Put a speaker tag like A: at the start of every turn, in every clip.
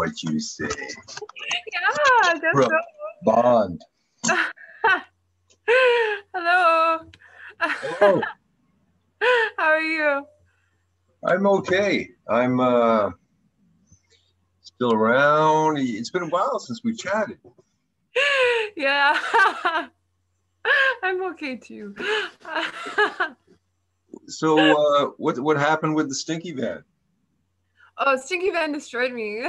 A: Be aware of what you say.
B: Yeah, that's so.
A: Bond.
B: Hello.
A: Hello.
B: How are you?
A: I'm okay. I'm uh still around. It's been a while since we chatted.
B: Yeah. I'm okay too.
A: So uh what what happened with the stinky van?
B: Oh, Stinky Van destroyed me.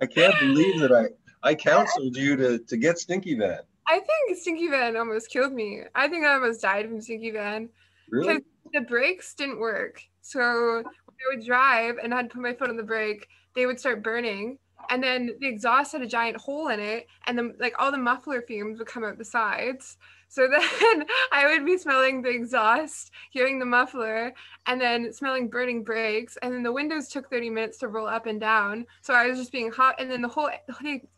A: I can't believe that I I counseled you to to get stinky van.
B: I think Stinky Van almost killed me. I think I almost died from Stinky Van.
A: Really?
B: Because the brakes didn't work. So when I would drive and I'd put my foot on the brake, they would start burning. And then the exhaust had a giant hole in it, and then like all the muffler fumes would come out the sides. So then I would be smelling the exhaust, hearing the muffler, and then smelling burning brakes. And then the windows took 30 minutes to roll up and down. So I was just being hot, and then the whole,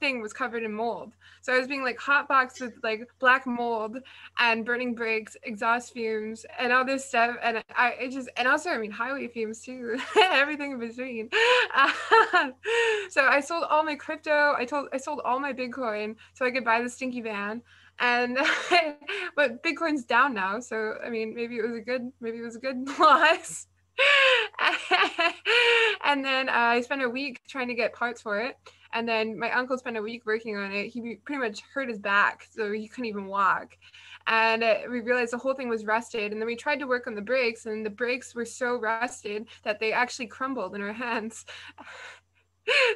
B: thing was covered in mold. So I was being like hot boxed with like black mold and burning brakes, exhaust fumes, and all this stuff. And I it just and also I mean highway fumes too, everything in between. so I sold all my crypto. I told I sold all my Bitcoin so I could buy the stinky van. And but Bitcoin's down now, so I mean maybe it was a good maybe it was a good loss. and then uh, I spent a week trying to get parts for it. And then my uncle spent a week working on it. He pretty much hurt his back, so he couldn't even walk. And uh, we realized the whole thing was rusted. And then we tried to work on the brakes, and the brakes were so rusted that they actually crumbled in our hands.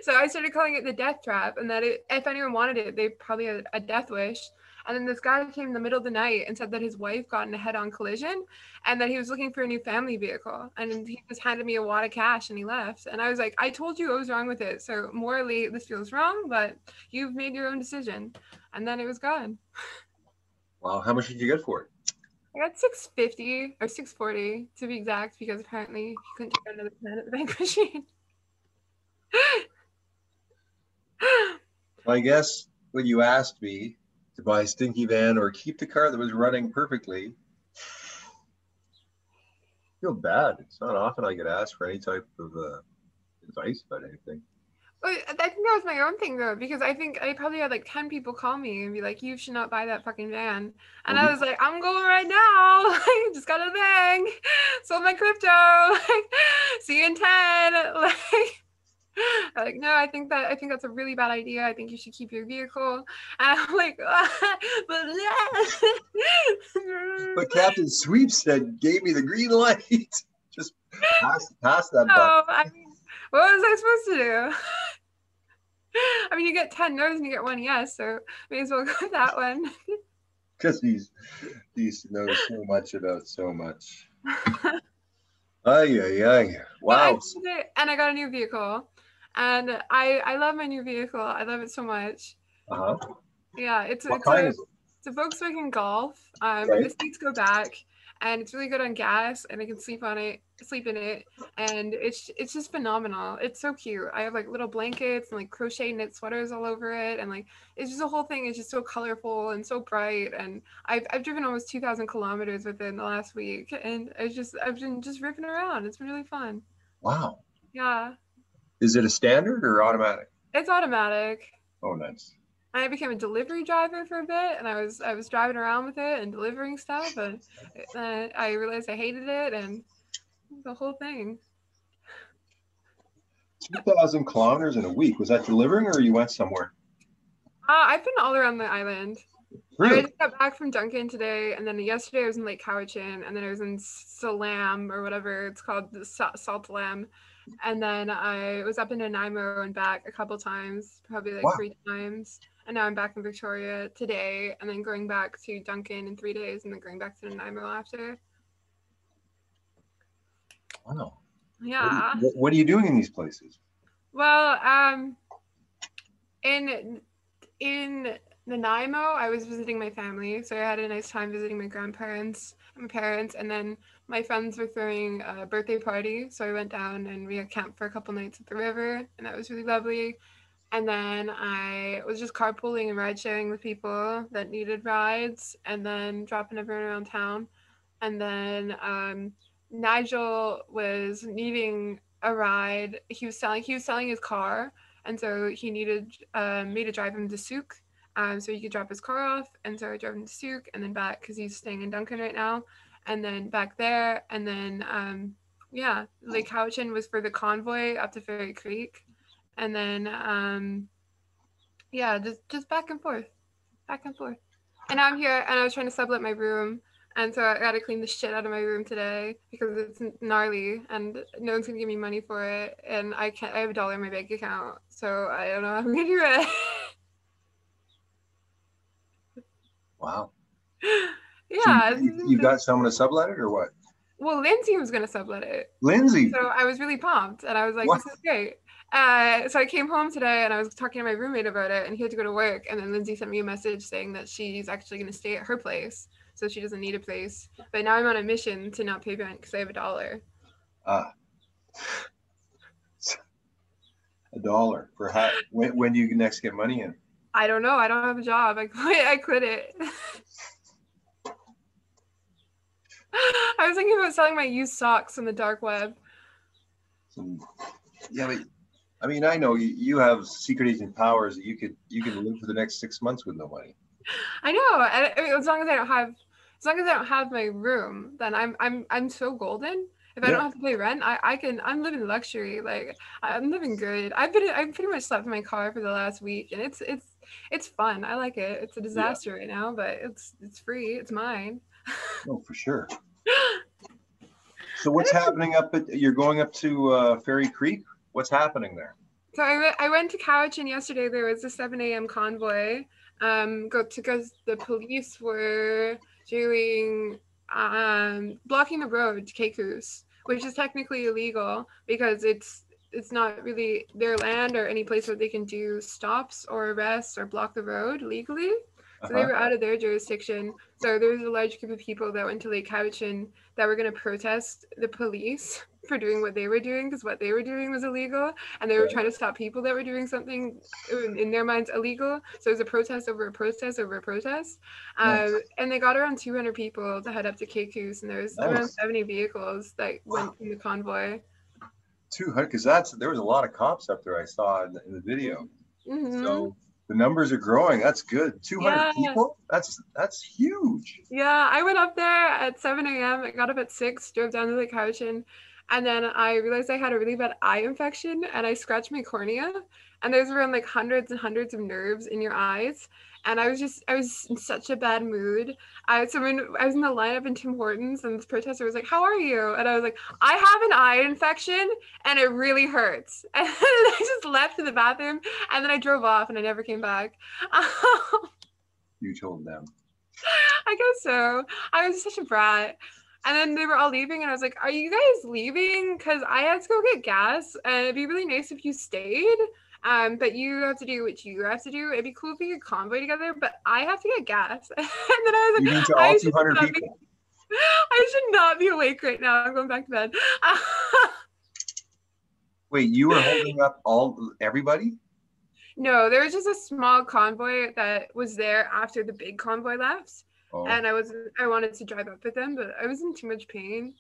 B: so I started calling it the death trap, and that it, if anyone wanted it, they probably had a death wish. And then this guy came in the middle of the night and said that his wife got in a head-on collision, and that he was looking for a new family vehicle. And he just handed me a wad of cash and he left. And I was like, I told you what was wrong with it. So morally, this feels wrong, but you've made your own decision. And then it was gone.
A: Wow, how much did you get for it?
B: I got 650 or 640 to be exact, because apparently he couldn't take another pen at the bank machine.
A: Well, I guess when you asked me to buy a stinky van or keep the car that was running perfectly, I feel bad. It's not often I get asked for any type of uh, advice about anything.
B: But I think that was my own thing though, because I think I probably had like 10 people call me and be like, you should not buy that fucking van. And I was like, I'm going right now. Like, just got a bang. Sold my crypto. Like, see you in 10. Like, I'm like, no, I think that I think that's a really bad idea. I think you should keep your vehicle. And I'm like, but
A: But Captain Sweep said gave me the green light. Just pass, pass that.
B: Oh, I mean, what was I supposed to do? I mean, you get 10 no's and you get one yes, so may as well go with that one.
A: because he's he's knows so much about so much. Ay ay ay!
B: I
A: Wow.
B: it, and I got a new vehicle, and I I love my new vehicle. I love it so much.
A: Uh-huh.
B: Yeah, it's
A: What
B: it's a
A: it?
B: it's a Volkswagen Golf. Um,
A: Okay.
B: the seats go back, and it's really good on gas, and I can sleep on it, sleep in it, and it's it's just phenomenal. It's so cute. I have like little blankets and like crochet knit sweaters all over it, and like it's just the whole thing is just so colorful and so bright. And I've I've driven almost two thousand kilometers within the last week, and I just I've been just ripping around. It's been really fun.
A: Wow.
B: Yeah,
A: Is it a standard or automatic?
B: it's automatic.
A: Oh, nice.
B: I became a delivery driver for a bit, and I was I was driving around with it and delivering stuff, and uh, I realized I hated it and the whole thing.
A: Two thousand kilometers in a week. Was that delivering or you went somewhere?
B: Uh, I've been all around the island.
A: Really?
B: I just got back from Duncan today, and then yesterday I was in Lake Cowichan, and then I was in Salam or whatever it's called, the Salt Lam, and then I was up in Nanaimo and back a couple times, probably like
A: Wow.
B: three times. And now I'm back in Victoria today, and then going back to Duncan in three days, and then going back to Nanaimo after.
A: Wow.
B: Yeah.
A: What, what are you doing in these places?
B: Well, um, in in Nanaimo, I was visiting my family, so I had a nice time visiting my grandparents and my parents, and then my friends were throwing a birthday party, so I went down and we had camp for a couple nights at the river, and that was really lovely. And then I was just carpooling and ride sharing with people that needed rides, and then dropping everyone around town. And then um, Nigel was needing a ride. He was selling he was selling his car, and so he needed um, me to drive him to Sooke, um, so he could drop his car off. And so I drove him to Sooke and then back because he's staying in Duncan right now, and then back there, and then um, yeah, Lake Cowichan was for the convoy up to Fairy Creek, and then um, yeah, just just back and forth, back and forth. And now I'm here, and I was trying to sublet my room and so I gotta clean the shit out of my room today because it's gnarly and no one's gonna give me money for it. And I can't, I have a dollar in my bank account. So I don't know how I'm gonna do it.
A: Wow.
B: yeah.
A: So you, you, got someone to sublet it or what?
B: Well, Lindsay was gonna sublet it.
A: Lindsay.
B: So I was really pumped and I was like, what? this is great. Uh, so I came home today and I was talking to my roommate about it and he had to go to work. And then Lindsay sent me a message saying that she's actually gonna stay at her place so she doesn't need a place. But now I'm on a mission to not pay rent because I have a dollar.
A: Ah. a dollar for how? When, when do you next get money in?
B: I don't know. I don't have a job. I quit. I quit it. I was thinking about selling my used socks on the dark web.
A: Some, yeah, but I mean, I know you, you have secret agent powers that you could you can live for the next six months with no money.
B: I know. as long as I don't have as long as I don't have my room, then I'm I'm I'm so golden. If I yeah. don't have to pay rent, I, I can I'm living luxury. Like I'm living good. I've been I've pretty much slept in my car for the last week and it's it's it's fun. I like it. It's a disaster yeah. right now, but it's it's free. It's mine.
A: oh, for sure. So what's happening up at you're going up to uh, Fairy Creek? What's happening there?
B: So I, I went to Cowichan yesterday. There was a 7 a.m. convoy. Um, go because the police were doing um, blocking the road to Caycuse, which is technically illegal because it's it's not really their land or any place where they can do stops or arrests or block the road legally. So uh-huh. they were out of their jurisdiction. So there was a large group of people that went to Lake Cowichan that were going to protest the police for doing what they were doing because what they were doing was illegal and they were trying to stop people that were doing something in, in their minds illegal so it was a protest over a protest over a protest nice. um, and they got around 200 people to head up to Caycuse and there was nice. around 70 vehicles that wow. went in the convoy
A: 200 because that's there was a lot of cops up there i saw in the, in the video mm-hmm. so the numbers are growing that's good 200 yeah. people that's that's huge
B: yeah i went up there at 7 a.m i got up at 6 drove down to the Cowichan and then I realized I had a really bad eye infection and I scratched my cornea. And there's around like hundreds and hundreds of nerves in your eyes. And I was just, I was in such a bad mood. I, so when I was in the lineup in Tim Hortons and this protester was like, How are you? And I was like, I have an eye infection and it really hurts. And I just left to the bathroom and then I drove off and I never came back.
A: you told them.
B: I guess so. I was such a brat. And then they were all leaving, and I was like, "Are you guys leaving? Because I had to go get gas, and it'd be really nice if you stayed. Um, but you have to do what you have to do. It'd be cool if we could convoy together, but I have to get gas." and then I was like,
A: "You need to all two hundred people." Be,
B: I should not be awake right now. I'm going back to bed.
A: Wait, you were holding up all everybody?
B: No, there was just a small convoy that was there after the big convoy left. Oh. And I was I wanted to drive up with them, but I was in too much pain.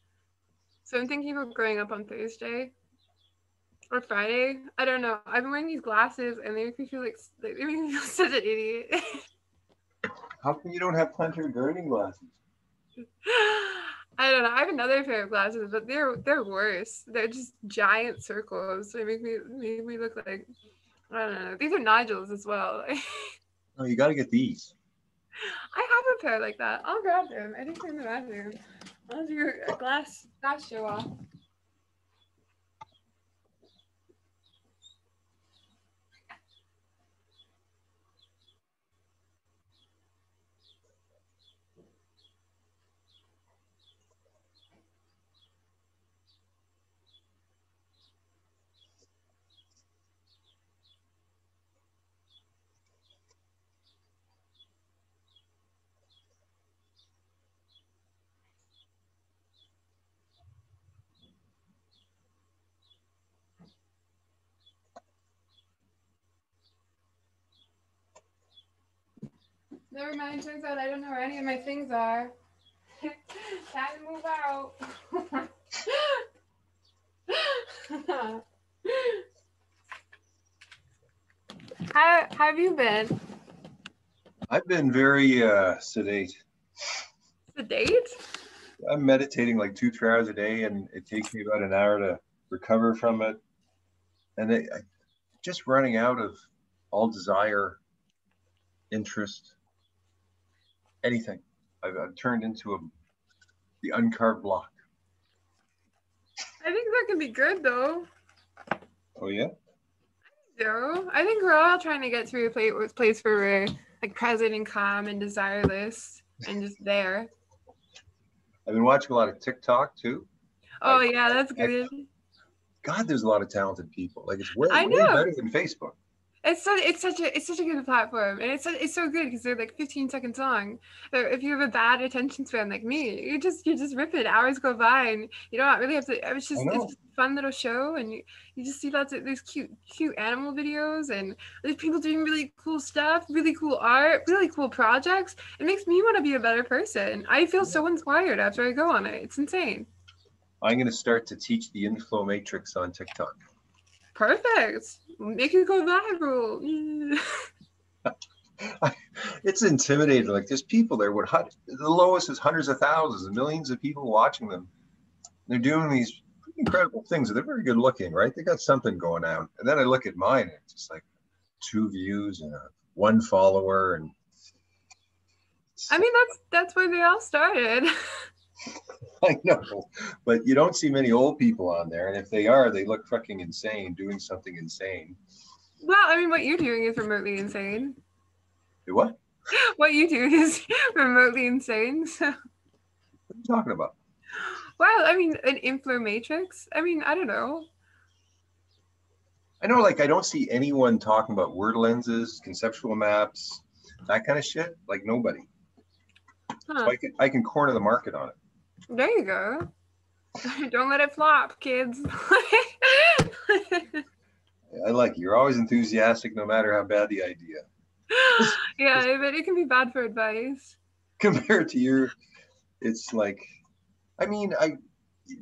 B: So I'm thinking about growing up on Thursday or Friday. I don't know. I've been wearing these glasses and they make me feel like they make me feel such an idiot.
A: How come you don't have plantar gardening glasses?
B: I don't know. I have another pair of glasses, but they're they're worse. They're just giant circles. They make me make me look like I don't know. These are Nigel's as well.
A: oh, you got to get these.
B: I have a pair like that. I'll grab them. I think they're in the bathroom. I'll do a glass glass show off. Mind. Turns out I don't know where any of my things are. Time to move out. how, how have you been?
A: I've been very uh, sedate.
B: Sedate?
A: I'm meditating like two, three hours a day, and it takes me about an hour to recover from it. And it, I, just running out of all desire, interest, anything. I've, I've turned into a the uncarved block.
B: I think that could be good though.
A: Oh yeah.
B: So I think we're all trying to get to a place where we're like present and calm and desireless and just there.
A: I've been watching a lot of TikTok too.
B: Oh I, yeah, that's good. I,
A: God, there's a lot of talented people. Like it's way, way better than Facebook
B: it's so it's such a it's such a good platform and it's so, it's so good because they're like 15 seconds long. So if you have a bad attention span like me you just you just rip it. Hours go by and you don't really have to it's just it's just a fun little show and you, you just see lots of these cute cute animal videos and there's people doing really cool stuff really cool art really cool projects. It makes me want to be a better person. I feel so inspired after i go on it. It's insane.
A: I'm going to start to teach the inflow matrix on tiktok
B: Perfect. Make it go viral.
A: it's intimidating. Like there's people there. What the lowest is hundreds of thousands, millions of people watching them. They're doing these incredible things. They're very good looking, right? They got something going on. And then I look at mine, and it's just like two views and a, one follower, and
B: I mean that's that's where they all started.
A: I know, but you don't see many old people on there, and if they are, they look fucking insane doing something insane.
B: Well, I mean, what you're doing is remotely insane.
A: Do what?
B: What you do is remotely insane. So. What
A: are you talking about?
B: Well, I mean, an inflow matrix. I mean, I don't know.
A: I know, like, I don't see anyone talking about word lenses, conceptual maps, that kind of shit. Like nobody. Huh. So I can I can corner the market on it.
B: There you go. Don't let it flop, kids.
A: I like you. You're always enthusiastic, no matter how bad the idea.
B: yeah, but it can be bad for advice.
A: Compared to your, it's like, I mean, I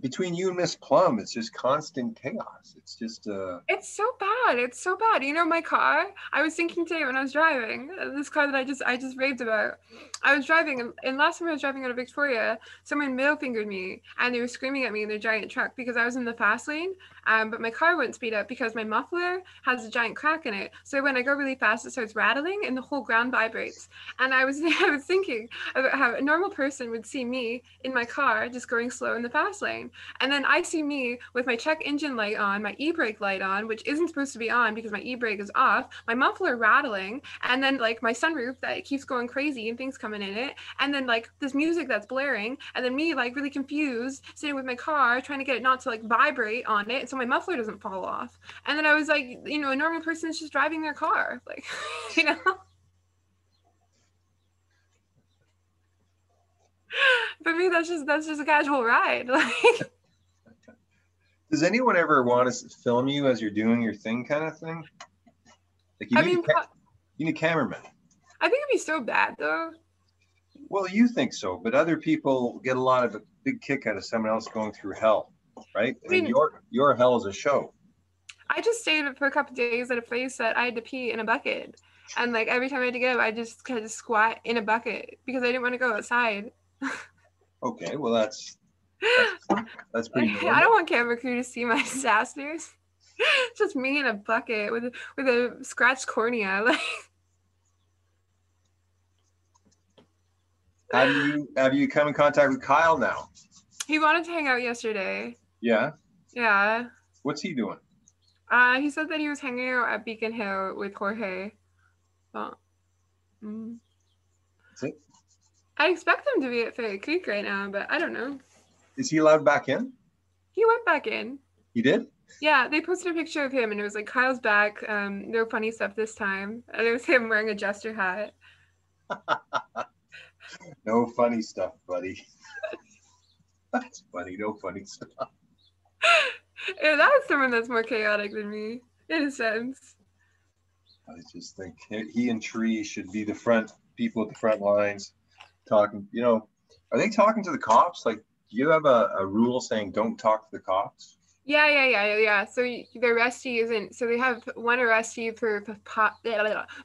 A: between you and Miss Plum, it's just constant chaos. It's just uh
B: It's so bad. It's so bad. You know, my car, I was thinking today when I was driving, uh, this car that I just I just raved about. I was driving and, last time I was driving out of Victoria, someone middle fingered me and they were screaming at me in their giant truck because I was in the fast lane. Um, but my car wouldn't speed up because my muffler has a giant crack in it. So when I go really fast, it starts rattling and the whole ground vibrates. And I was I was thinking about how a normal person would see me in my car just going slow in the fast lane and then I see me with my check engine light on, my e-brake light on, which isn't supposed to be on because my e-brake is off, my muffler rattling, and then like my sunroof that keeps going crazy and things coming in it, and then like this music that's blaring, and then me like really confused sitting with my car trying to get it not to like vibrate on it so my muffler doesn't fall off. And then I was like, you know, a normal person is just driving their car, like, you know. for me that's just that's just a casual ride like.
A: Does anyone ever want to film you as you're doing your thing kind of thing? Like you, I need, mean, a, you need a cameraman.
B: I think it'd be so bad though.
A: Well you think so but other people get a lot of a big kick out of someone else going through hell right? I mean, your your hell is a show.
B: I just stayed for a couple days at a place that i had to pee in a bucket and like every time i had to go i just kind of squat in a bucket because i didn't want to go outside
A: okay, well that's that's, that's pretty.
B: Normal. I don't want camera crew to see my disasters. Just me in a bucket with with a scratched cornea.
A: Like. Have you have you come in contact with Kyle now?
B: He wanted to hang out yesterday.
A: Yeah.
B: Yeah.
A: What's he doing?
B: Uh, he said that he was hanging out at Beacon Hill with Jorge. Well, mm. I expect him to be at Fairy Creek right now, but I don't know.
A: Is he allowed back in?
B: He went back in.
A: He did?
B: Yeah, they posted a picture of him and it was like Kyle's back. Um, no funny stuff this time. And it was him wearing a jester hat.
A: no funny stuff, buddy. that's funny. No funny stuff.
B: yeah, that's someone that's more chaotic than me, in a sense.
A: I just think he and Tree should be the front people at the front lines talking, you know, are they talking to the cops? Like, do you have a, a rule saying don't talk to the cops?
B: Yeah, yeah, yeah, yeah. So the arrestee isn't. So they have one arrestee for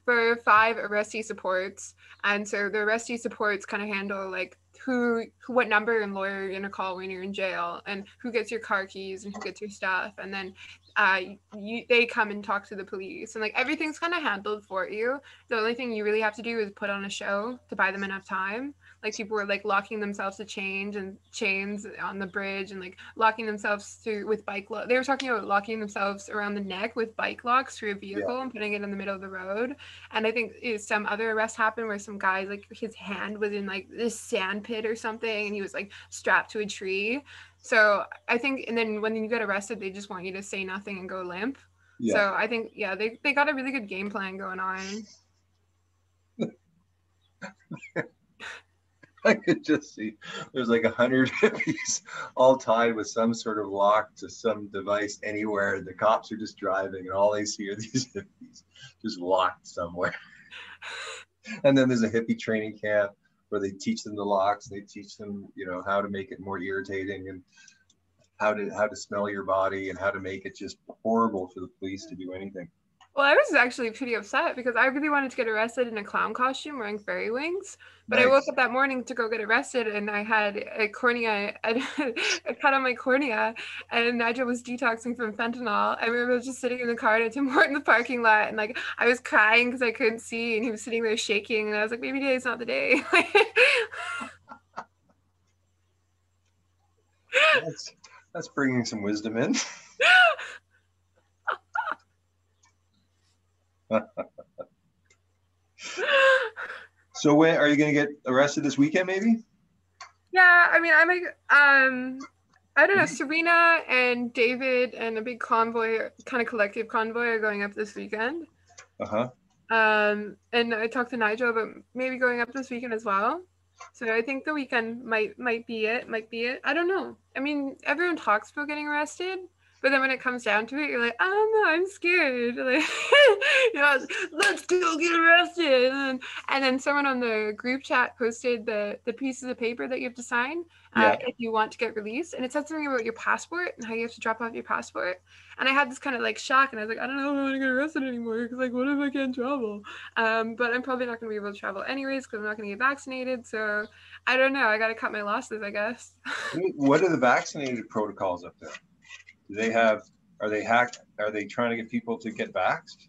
B: for five arrestee supports, and so the arrestee supports kind of handle like who, who what number and lawyer you're gonna call when you're in jail, and who gets your car keys and who gets your stuff, and then uh, you, they come and talk to the police, and like everything's kind of handled for you. The only thing you really have to do is put on a show to buy them enough time like people were like locking themselves to change and chains on the bridge and like locking themselves through with bike lo- they were talking about locking themselves around the neck with bike locks through a vehicle yeah. and putting it in the middle of the road and i think eh, some other arrest happened where some guy like his hand was in like this sand pit or something and he was like strapped to a tree so i think and then when you get arrested they just want you to say nothing and go limp yeah. so i think yeah they, they got a really good game plan going on
A: I could just see there's like a hundred hippies all tied with some sort of lock to some device anywhere. The cops are just driving, and all they see are these hippies just locked somewhere. and then there's a hippie training camp where they teach them the locks. They teach them, you know, how to make it more irritating and how to how to smell your body and how to make it just horrible for the police to do anything.
B: Well, I was actually pretty upset because I really wanted to get arrested in a clown costume wearing fairy wings. But nice. I woke up that morning to go get arrested and I had a cornea, a, cut on my cornea, and Nigel was detoxing from fentanyl. I remember just sitting in the car at Tim Horton in the parking lot and like I was crying because I couldn't see and he was sitting there shaking and I was like, maybe today's not the day.
A: that's, that's bringing some wisdom in. so when are you going to get arrested this weekend maybe?
B: Yeah i mean i'm um i don't know serena and david and a big convoy kind of collective convoy are going up this weekend. Uh-huh. Um and i talked to nigel about maybe going up this weekend as well. So i think the weekend might might be it might be it. I don't know. I mean everyone talks about getting arrested but then when it comes down to it, you're like, I don't know, I'm scared. Like, you know, let's go get arrested. And then, and then someone on the group chat posted the the pieces of paper that you have to sign uh, yeah. if you want to get released, and it said something about your passport and how you have to drop off your passport. And I had this kind of like shock, and I was like, I don't know if I want to get arrested anymore because like, what if I can't travel? Um, but I'm probably not going to be able to travel anyways because I'm not going to get vaccinated. So I don't know. I got to cut my losses, I guess.
A: what are the vaccinated protocols up there? Do they have? Are they hacked? Are they trying to get people to get vaxxed?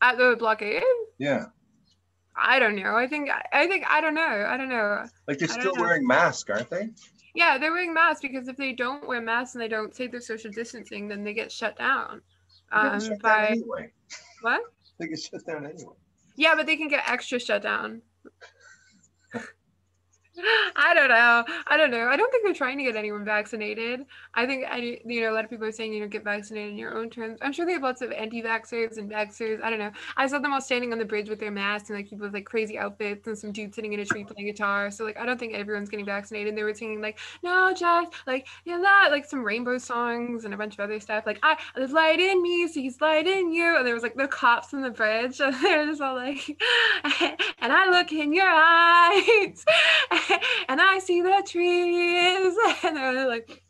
B: At the blockade?
A: Yeah.
B: I don't know. I think I think I don't know. I don't know.
A: Like they're still wearing masks, aren't they?
B: Yeah, they're wearing masks because if they don't wear masks and they don't take their social distancing, then they get shut down. Um,
A: shut by down anyway.
B: what?
A: They get shut down anyway.
B: Yeah, but they can get extra shut down. I don't know. I don't know. I don't think they're trying to get anyone vaccinated. I think I, you know, a lot of people are saying, you know, get vaccinated in your own terms. I'm sure they have lots of anti-vaxxers and vaxxers. I don't know. I saw them all standing on the bridge with their masks and like people with like crazy outfits and some dude sitting in a tree playing guitar. So like, I don't think everyone's getting vaccinated. And they were singing like, no, just like, you know, like some rainbow songs and a bunch of other stuff. Like, I there's light in me, so he's light in you. And there was like the cops on the bridge. And they're just all like, and I look in your eyes. and I see the trees. And they're like,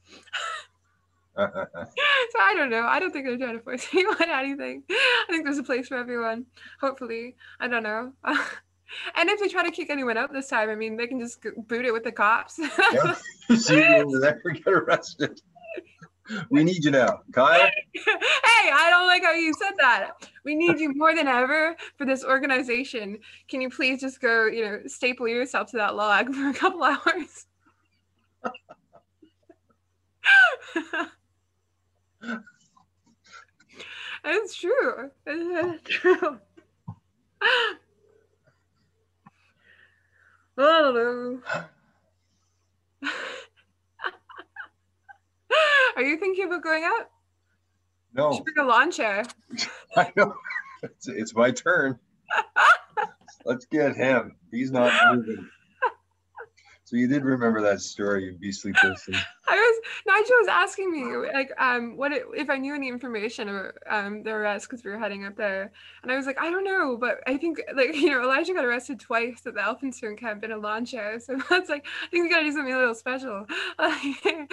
B: uh, uh, uh. so I don't know. I don't think they're trying to force anyone anything. I think there's a place for everyone. Hopefully, I don't know. and if they try to kick anyone out this time, I mean, they can just boot it with the cops. yeah.
A: See you over there, get arrested. We need you now, Kyle.
B: hey, I don't like how you said that. We need you more than ever for this organization. Can you please just go, you know, staple yourself to that log for a couple hours? it's true. It's true. I don't know. Are you thinking about going out?
A: No.
B: You bring a lawn chair.
A: I know. It's, it's my turn. Let's get him. He's not moving. So you did remember that story, you beastly person.
B: I was Nigel was asking me like um what it, if I knew any information about um the arrest because we were heading up there, and I was like I don't know, but I think like you know Elijah got arrested twice at the Elphinstone camp in a lawn chair, so that's like I think we gotta do something a little special. Can't,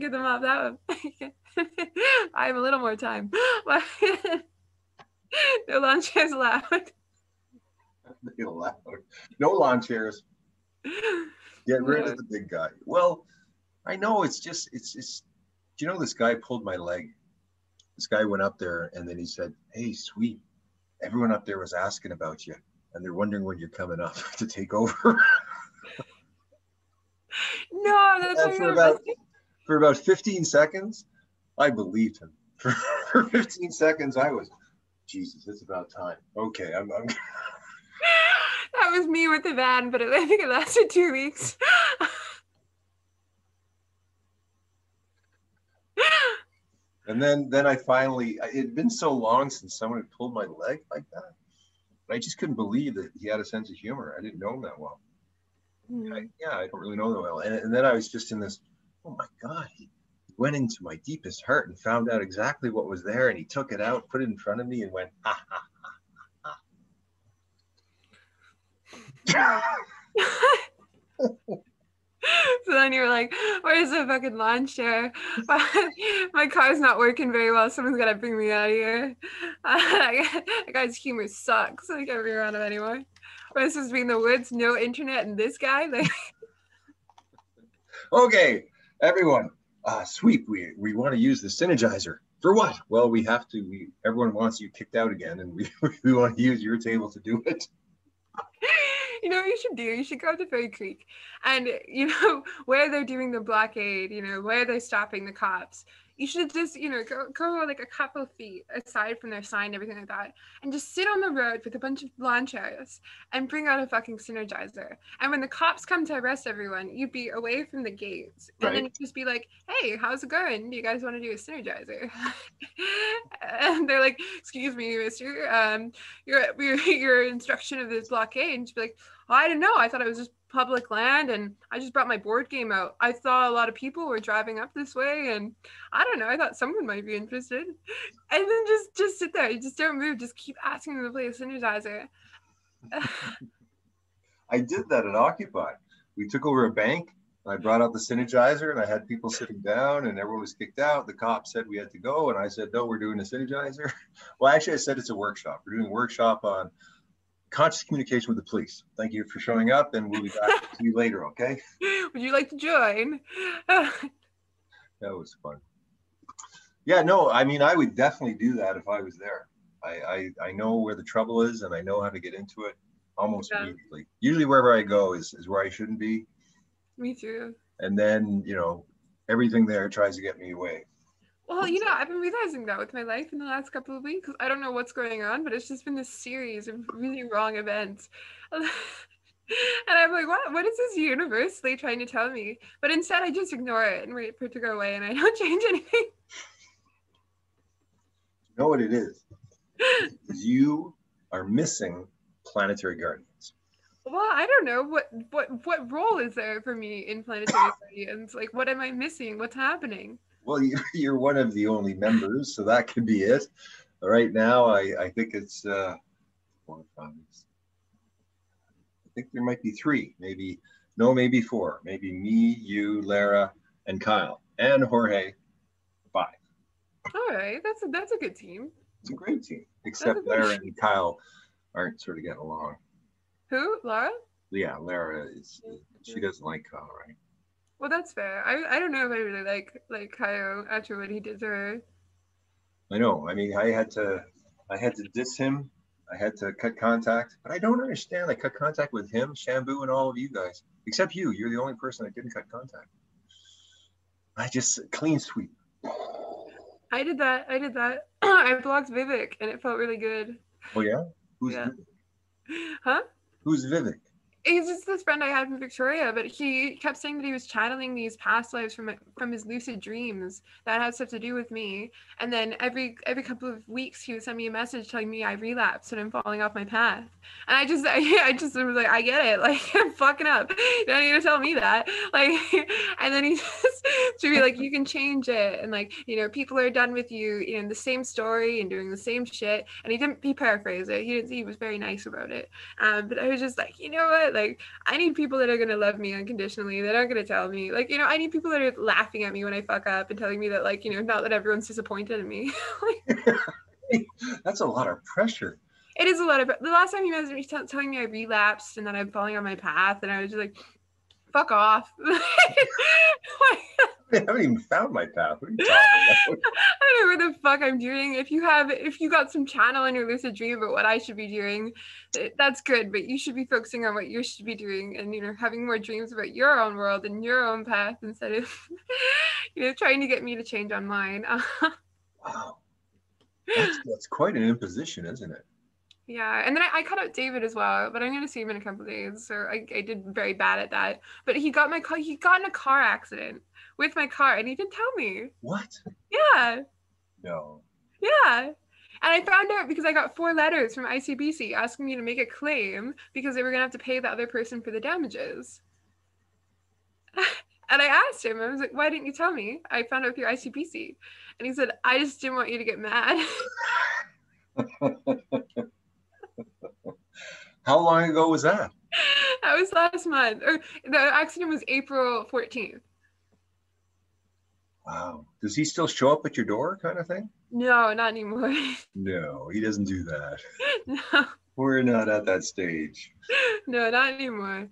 B: get them off that one. I have a little more time. no lawn chairs allowed.
A: No lawn chairs. Get rid of the big guy. Well, I know it's just it's it's. Do you know this guy pulled my leg? This guy went up there and then he said, "Hey, sweet, everyone up there was asking about you, and they're wondering when you're coming up to take over."
B: no, that's
A: and for about for about 15 seconds, I believed him. For, for 15 seconds, I was, Jesus, it's about time. Okay, I'm. I'm
B: that was me with the van, but I think it lasted two weeks.
A: and then, then I finally. It had been so long since someone had pulled my leg like that. I just couldn't believe that he had a sense of humor. I didn't know him that well. Mm. I, yeah, I don't really know him well. And, and then I was just in this. Oh my God, he went into my deepest heart and found out exactly what was there, and he took it out, put it in front of me, and went ha ha
B: so then you're like, where's the fucking lawn chair? My car's not working very well. Someone's got to bring me out of here. that guy's humor sucks. I can't be around him anymore. We're supposed to be in the woods, no internet, and this guy. Like...
A: okay, everyone, uh, sweep. We we want to use the synergizer for what? Well, we have to. We everyone wants you kicked out again, and we we want to use your table to do it.
B: You know what you should do? You should go to Fairy Creek and, you know, where they're doing the blockade, you know, where they're stopping the cops, you should just, you know, go, go like a couple feet aside from their sign, everything like that, and just sit on the road with a bunch of lawn chairs and bring out a fucking synergizer. And when the cops come to arrest everyone, you'd be away from the gates. And right. then you'd just be like, hey, how's it going? Do you guys want to do a synergizer? and they're like, excuse me, mister, um, your, your, your instruction of this blockade. And you'd be like, I didn't know. I thought it was just public land and I just brought my board game out. I saw a lot of people were driving up this way and I don't know, I thought someone might be interested. And then just just sit there, you just don't move, just keep asking them to play a synergizer.
A: I did that at Occupy. We took over a bank and I brought out the synergizer and I had people sitting down and everyone was kicked out. The cop said we had to go and I said, no, we're doing a synergizer. Well, actually I said it's a workshop. We're doing a workshop on conscious communication with the police. Thank you for showing up, and we'll be back to you later. Okay.
B: Would you like to join?
A: that was fun. Yeah, no, I mean, I would definitely do that if I was there. I I, I know where the trouble is, and I know how to get into it almost yeah. immediately. Usually, wherever I go is is where I shouldn't be.
B: Me too.
A: And then you know, everything there tries to get me away.
B: Well, you know, I've been realizing that with my life in the last couple of weeks. I don't know what's going on, but it's just been this series of really wrong events. and I'm like, what? What is this universally trying to tell me? But instead, I just ignore it and wait for it to go away, and I don't change anything.
A: You know what it is? you are missing planetary guardians.
B: Well, I don't know what what what role is there for me in planetary guardians. Like, what am I missing? What's happening?
A: Well, you're one of the only members, so that could be it. Right now, I, I think it's uh, four. I think there might be three, maybe no, maybe four, maybe me, you, Lara, and Kyle, and Jorge. Five.
B: All right, that's a, that's a good team.
A: It's a great team, except Lara and Kyle aren't sort of getting along.
B: Who, Lara?
A: Yeah, Lara is. She doesn't like Kyle, right?
B: Well, that's fair. I, I don't know if I really like like Kyle after what he did to her.
A: I know. I mean, I had to I had to diss him. I had to cut contact, but I don't understand. I cut contact with him, Shambu, and all of you guys, except you. You're the only person that didn't cut contact. I just clean sweep.
B: I did that. I did that. I blocked Vivek, and it felt really good.
A: Oh yeah. Who's
B: yeah. Vivek? Huh?
A: Who's Vivek?
B: He's just this friend I had from Victoria, but he kept saying that he was channeling these past lives from from his lucid dreams that had stuff to do with me. And then every every couple of weeks, he would send me a message telling me I relapsed and I'm falling off my path. And I just I, I just was like, I get it, like I'm fucking up. You don't need to tell me that. Like, and then he just to be like, you can change it, and like you know, people are done with you, you know, the same story and doing the same shit. And he didn't he paraphrased it. He didn't. He was very nice about it. Um, but I was just like, you know what, I need people that are gonna love me unconditionally. That aren't gonna tell me, like you know, I need people that are laughing at me when I fuck up and telling me that like you know, not that everyone's disappointed in me.
A: That's a lot of pressure.
B: It is a lot of. The last time he messaged me t- telling me I relapsed and that I'm falling on my path, and I was just like, "Fuck off."
A: I haven't even found my path. What are you talking about?
B: I don't know what the fuck I'm doing. If you have, if you got some channel in your lucid dream about what I should be doing, that's good. But you should be focusing on what you should be doing, and you know, having more dreams about your own world and your own path instead of, you know, trying to get me to change on mine.
A: wow, that's, that's quite an imposition, isn't it?
B: Yeah, and then I, I cut out David as well, but I'm gonna see him in a couple days. So I, I did very bad at that. But he got my car. He got in a car accident with my car, and he didn't tell me.
A: What?
B: Yeah.
A: No.
B: Yeah. And I found out because I got four letters from ICBC asking me to make a claim because they were gonna have to pay the other person for the damages. and I asked him, I was like, "Why didn't you tell me? I found out through ICBC." And he said, "I just didn't want you to get mad."
A: How long ago was that?
B: That was last month. Or the accident was April 14th.
A: Wow. Does he still show up at your door kind of thing?
B: No, not anymore.
A: No, he doesn't do that.
B: no.
A: We're not at that stage.
B: No, not anymore.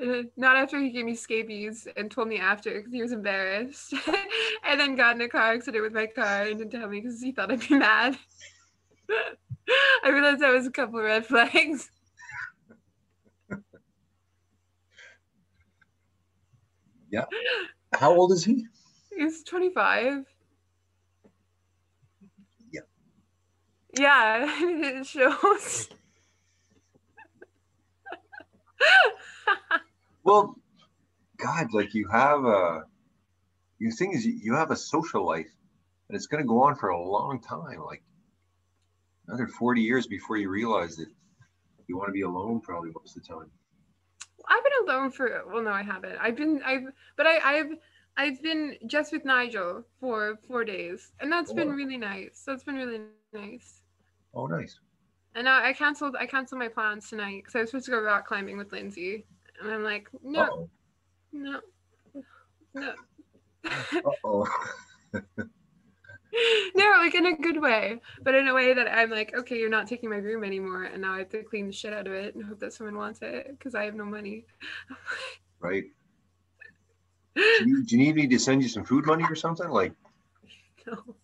B: Uh, Not after he gave me scabies and told me after because he was embarrassed. and then got in a car accident with my car and didn't tell me because he thought I'd be mad. I realized that was a couple of red flags.
A: Yeah. How old is he?
B: He's 25.
A: Yeah.
B: Yeah, it shows.
A: Well, God, like you have a, your thing is you have a social life and it's going to go on for a long time, like another 40 years before you realize that you want to be alone probably most of the time.
B: I've been alone for well no I haven't. I've been I've but I I've I've been just with Nigel for four days and that's oh, been
A: Oh.
B: really nice. That's been really nice.
A: Oh, nice.
B: And now I canceled I canceled my plans tonight because I was supposed to go rock climbing with Lindsay. And I'm like, no,
A: Uh-oh.
B: no, no.
A: Uh-oh.
B: no, like in a good way, but in a way that I'm like, okay, you're not taking my room anymore, and now I have to clean the shit out of it and hope that someone wants it because I have no money.
A: right. Do you, do you need me to send you some food money or something? Like,
B: no.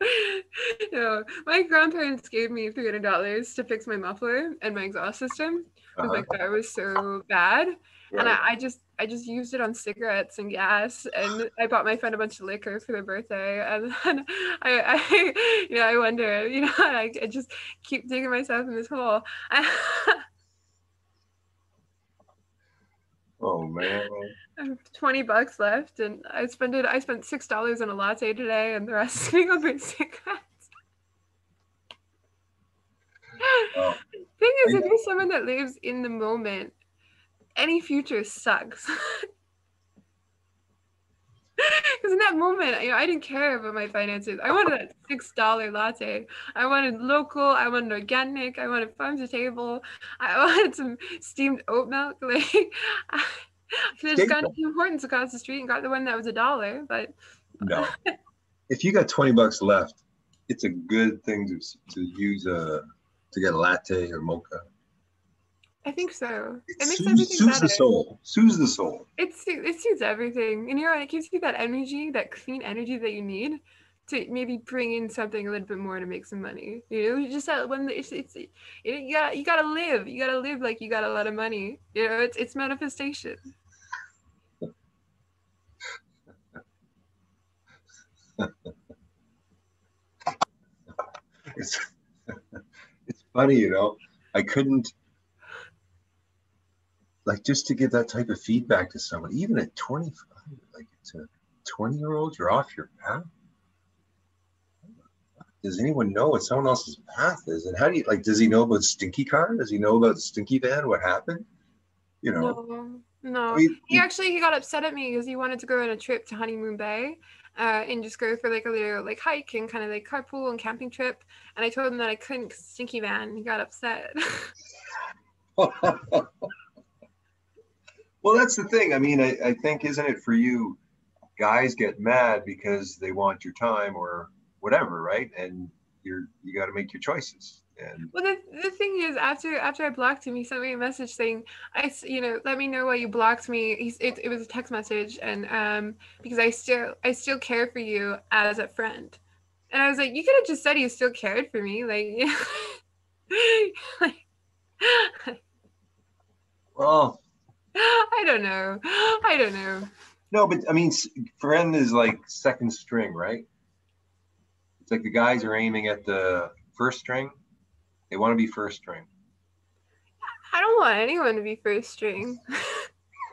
B: no, my grandparents gave me three hundred dollars to fix my muffler and my exhaust system because
A: uh-huh,
B: my car was so bad, and. I, I just I just used it on cigarettes and gas, and I bought my friend a bunch of liquor for their birthday, and then I, I you know I wonder you know I, I just keep digging myself in this hole.
A: oh man.
B: I have 20 bucks left and I spent it I spent six dollars on a latte today and the rest is my cigarettes.
A: Wow.
B: Thing is if you're someone that lives in the moment, any future sucks. Because in that moment, you know, I didn't care about my finances. I wanted that six dollar latte. I wanted local. I wanted organic. I wanted farm to table. I wanted some steamed oat milk. Like I could have just gone to Tim Hortons across the street and got the one that was a dollar. But
A: No. if you got 20 bucks left, it's a good thing to, to use a, to get a latte or mocha.
B: I think so. It
A: It
B: makes
A: soothes,
B: everything
A: soothes
B: better.
A: the soul. Soothes the soul.
B: It soo- it suits everything, and you're right. It gives you that energy, that clean energy that you need to maybe bring in something a little bit more to make some money. You know, you just that when it's, it's it, you got you gotta live. You gotta live like you got a lot of money. You know, it's it's manifestation.
A: It's, it's funny, you know. I couldn't. Like just to give that type of feedback to someone, even at 25, like it's a 20 year old, you're off your path. Does anyone know what someone else's path is? And how do you like? Does he know about Stinky Car? Does he know about Stinky Van? What happened? You know,
B: No, no.
A: I mean,
B: He actually he got upset at me because he wanted to go on a trip to Honeymoon Bay, uh, and just go for like a little like hike and kind of like carpool and camping trip. And I told him that I couldn't stinky van. He got upset.
A: well, that's the thing. I mean, I, I think, isn't it for you? Guys get mad because they want your time or whatever, right? And you're you got to make your choices. And
B: well, the, the thing is, after after I blocked him, he sent me a message saying, "I you know let me know why you blocked me." He's, it it was a text message, and um because I still I still care for you as a friend. And I was like, you could have just said you still cared for me, like. like
A: well,
B: I don't know. I don't know.
A: no, but I mean, friend is like second string, right? It's like the guys are aiming at the first string. They want to be first string.
B: I don't want anyone to be first string.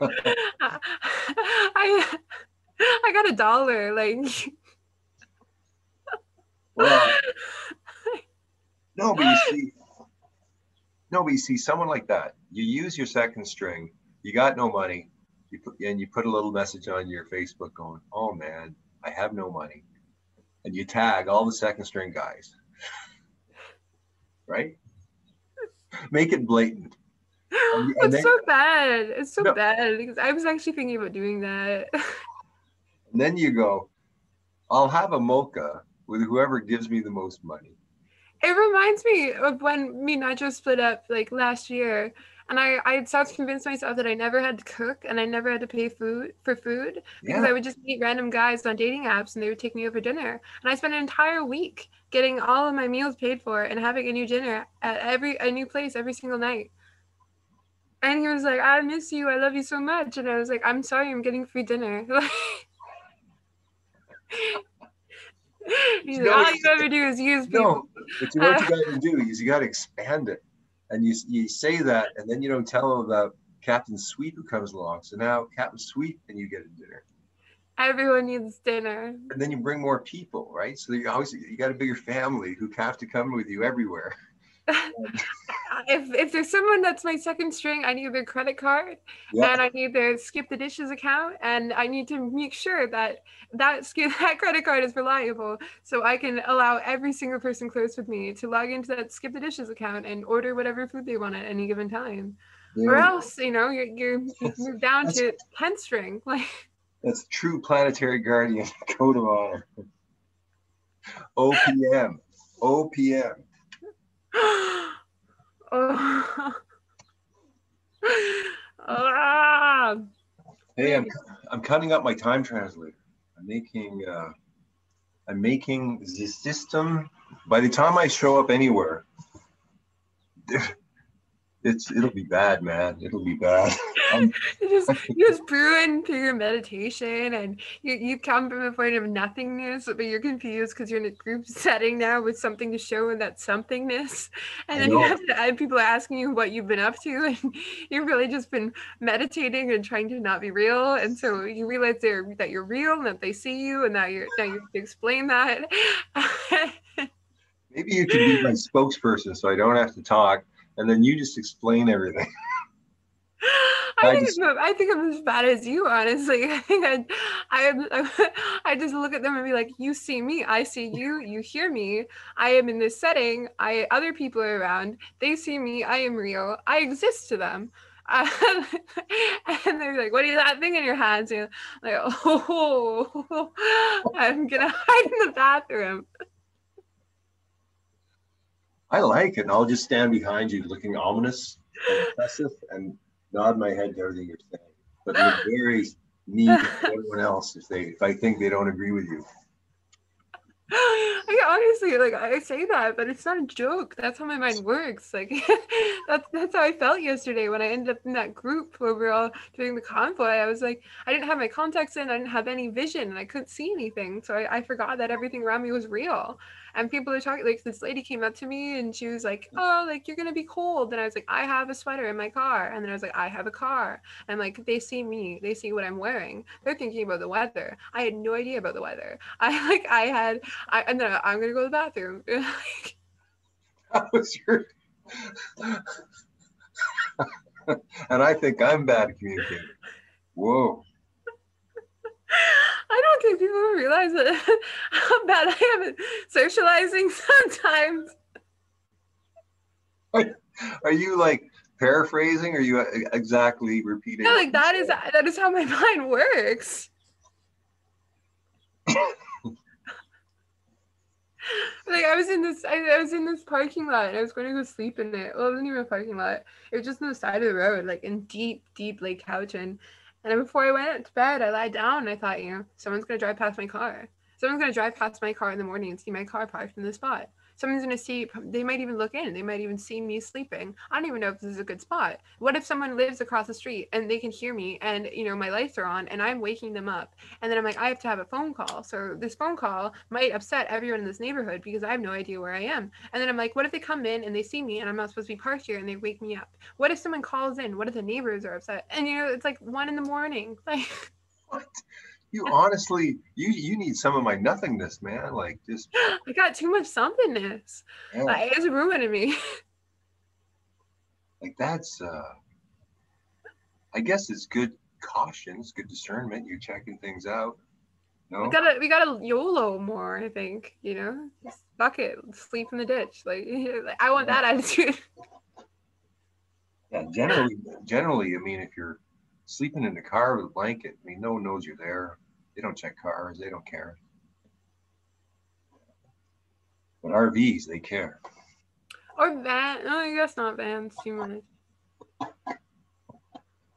B: I, I got a dollar. Like
A: Well, no, but you see, no, but you see, someone like that, you use your second string. You got no money, you put and you put a little message on your Facebook going, "Oh man, I have no money," and you tag all the second string guys, right? Make it blatant. and
B: it's
A: then-
B: so bad. It's so
A: No.
B: bad because I was actually thinking about doing that.
A: And then you go, "I'll have a mocha with whoever gives me the most money."
B: It reminds me of when me and Nacho split up like last year, and I I had started to convince myself that I never had to cook and I never had to pay food for food because I would just meet random guys on dating apps and they would take me out for dinner, and I spent an entire week getting all of my meals paid for and having a new dinner at every a new place every single night. And he was like, "I miss you. I love you so much," and I was like, "I'm sorry, I'm getting free dinner." He's like, all you ever do is use people.
A: no, but you know what you uh, got to do is you got to expand it, and you you say that, and then you don't tell them about Captain Sweep who comes along. So now Captain Sweep, and you get a dinner,
B: Everyone needs dinner.
A: and then you bring more people, right? So you always you got a bigger family who have to come with you everywhere.
B: If if there's someone that's my second string, I need their credit card
A: Yeah,
B: and I need their skip the dishes account, and I need to make sure that that skip that credit card is reliable, so I can allow every single person close with me to log into that skip the dishes account and order whatever food they want at any given time.
A: there
B: Or else, you know, you're you're you move down to tenth string. Like
A: That's true planetary guardian code of honor. OPM, OPM.
B: oh. ah.
A: Hey, I'm I'm cutting up my time translator. I'm making uh, I'm making the system. By the time I show up anywhere, it's it'll be bad, man. It'll be bad.
B: You just you just brew into your meditation and you, you come from a point of nothingness but you're confused because you're in a group setting now with something to show in that somethingness. And then you have to and people are asking you what you've been up to and you've really just been meditating and trying to not be real. And so you realize they're that you're real and that they see you and that you're now you have to explain that.
A: Maybe you can be my spokesperson, so I don't have to talk, and then you just explain everything.
B: I
A: I
B: think,
A: just-
B: I'm, think I'm as bad as you, honestly. I think I, I, I just look at them and be like, "You see me, I see you, you hear me. I am in this setting. I other people are around. They see me. I am real. I exist to them." Uh, and they're like, "What is that thing in your hands?" And I'm like, "Oh, I'm gonna hide in the bathroom."
A: I like it, and I'll just stand behind you, looking ominous and impressive, and nod my head to everything you're saying, but look very mean to everyone else if they if I think they don't agree with you.
B: I honestly like I say that, but it's not a joke. That's how my mind works. Like that's that's how I felt yesterday when I ended up in that group where we are all doing the convoy. I was like, I didn't have my contacts in, I didn't have any vision, and I couldn't see anything. So I, I forgot that everything around me was real. And people are talking like this lady came up to me and she was like oh like you're gonna be cold. And i was like i have a sweater in my car. And then i was like i have a car. And like they see me they see what i'm wearing. They're thinking about the weather. I had no idea about the weather. I like i had i and then i'm gonna go to the bathroom.
A: That was your and i think i'm bad at communicating whoa
B: I don't think people realize that how bad I am at socializing sometimes.
A: Are, are you like paraphrasing? Or are you uh, exactly repeating?
B: No, like that is that is how my mind works. like I was in this I, I, was in this parking lot and I was going to go sleep in it. Well, it wasn't even a parking lot. It was just on the side of the road, like in deep, deep Lake Cowichan. And then before I went to bed, I lied down and I thought, you know, someone's gonna drive past my car. Someone's gonna drive past my car in the morning and see my car parked in the spot someone's going to see they might even look in they might even see me sleeping. I don't even know if this is a good spot. What if someone lives across the street and they can hear me and you know my lights are on and i'm waking them up and then i'm like i have to have a phone call. So this phone call might upset everyone in this neighborhood because i have no idea where i am. And then i'm like what if they come in and they see me and i'm not supposed to be parked here and they wake me up? What if someone calls in? What if the neighbors are upset? And you know it's like one in the morning. Like
A: what you honestly you you need some of my nothingness man like just
B: i got too much somethingness. Yeah. like, it's ruining me.
A: Like that's uh i guess it's good caution it's good discernment you're checking things out
B: no we gotta we gotta yolo more i think you know? Just fuck it sleep in the ditch like i want that attitude.
A: Yeah generally generally i mean if you're sleeping in the car with a blanket. I mean, no one knows you're there. They don't check cars. They don't care. But RVs, they care.
B: Or van. No, I guess not vans too much.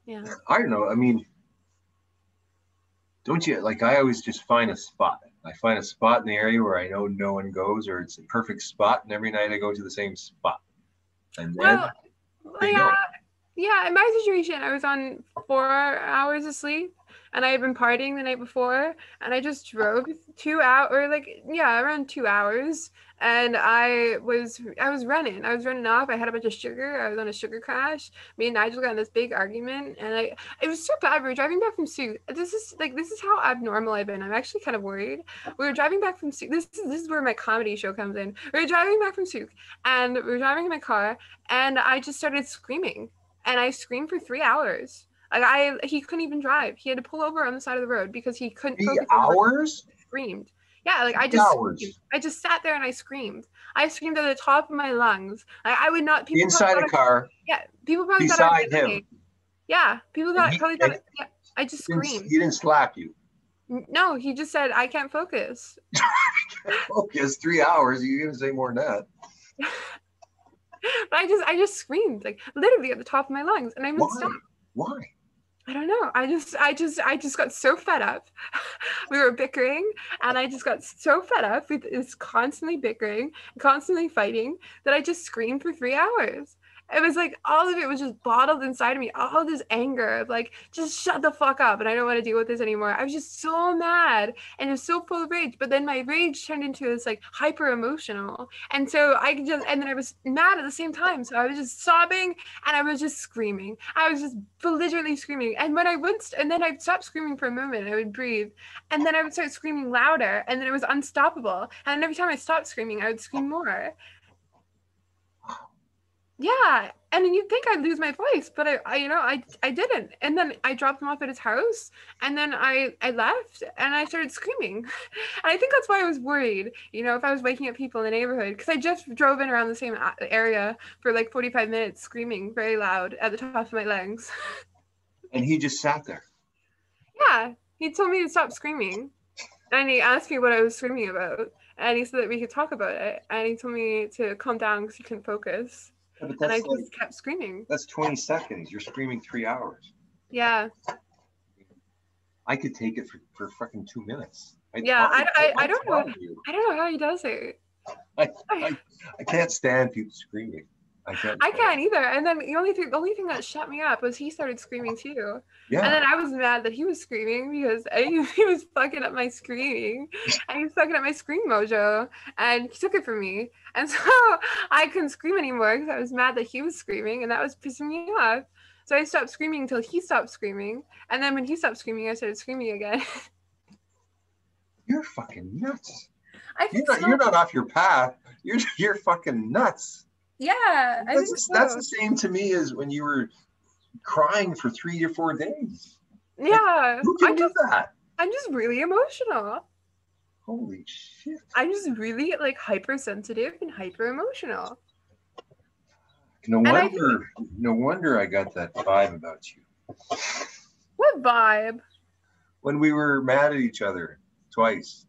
B: Yeah.
A: I don't know. I mean, don't you like? I always just find a spot. I find a spot in the area where I know no one goes, or it's a perfect spot, and every night I go to the same spot. And then well,
B: yeah, yeah, in my situation, I was on four hours of sleep and I had been partying the night before and I just drove two hours or like yeah, around two hours. And I was I was running. I was running off. I had a bunch of sugar. I was on a sugar crash. Me and Nigel got in this big argument and I it was so bad. We were driving back from Sooke. This is like this is how abnormal I've been. I'm actually kind of worried. We were driving back from Sooke. This is this is where my comedy show comes in. We were driving back from Sooke and we were driving in my car and I just started screaming and I screamed for three hours. Like I, he couldn't even drive. He had to pull over on the side of the road because he couldn't.
A: Three hours.
B: Screamed. Yeah, like I just, I just sat there and I screamed. I screamed at the top of my lungs. Like, I would not.
A: People Inside a car.
B: Yeah, people probably
A: beside thought him.
B: Yeah, people thought he, probably thought. Yeah, I just screamed.
A: He didn't slap you.
B: No, he just said I can't focus.
A: focus three hours. You didn't say more than that.
B: but I just I just screamed like literally at the top of my lungs and I would stop.
A: Why?
B: I don't know. I just I just I just got so fed up. we were bickering and I just got so fed up with this constantly bickering, constantly fighting that I just screamed for 3 hours it was like all of it was just bottled inside of me all this anger of like just shut the fuck up and i don't want to deal with this anymore. I was just so mad and it was so full of rage but then my rage turned into this like hyper emotional. And so i just and then i was mad at the same time. So i was just sobbing and i was just screaming. I was just belligerently screaming. And when i would and then i'd stop screaming for a moment i would breathe. And then i would start screaming louder and then it was unstoppable. And every time i stopped screaming i would scream more yeah and you'd think i'd lose my voice but I, I, you know i i didn't. And then i dropped him off at his house and then i i left and i started screaming. And i think that's why i was worried you know if i was waking up people in the neighborhood because i just drove in around the same area for like 45 minutes screaming very loud at the top of my lungs.
A: And he just sat there.
B: Yeah he told me to stop screaming and he asked me what i was screaming about and he said that we could talk about it and he told me to calm down because he couldn't focus yeah, and I like, just kept screaming.
A: That's 20 seconds. You're screaming three hours.
B: Yeah.
A: I could take it for, for fucking two minutes.
B: I yeah, I, I, I, don't know. You. I don't know how he does it.
A: I, I, I can't stand people screaming. I, can't.
B: I can't either. And then the only thing, the only thing that shut me up was he started screaming too.
A: Yeah.
B: And then I was mad that he was screaming because I, he was fucking up my screaming, and he was fucking up my scream mojo, and he took it from me. And so I couldn't scream anymore because I was mad that he was screaming, and that was pissing me off. So I stopped screaming until he stopped screaming, and then when he stopped screaming, I started screaming again.
A: You're fucking nuts.
B: I
A: You're
B: think
A: not,
B: so.
A: you're not off your path. You're you're fucking nuts.
B: Yeah, I think
A: That's, that's the same to me as when you were crying for three or four days.
B: Yeah,
A: Who can
B: I'm
A: do
B: just,
A: that?
B: I'm just really emotional.
A: Holy shit.
B: I'm just really like hypersensitive and hyper emotional.
A: No
B: I
A: wonder no wonder I got that vibe about you.
B: What vibe?
A: When we were mad at each other twice.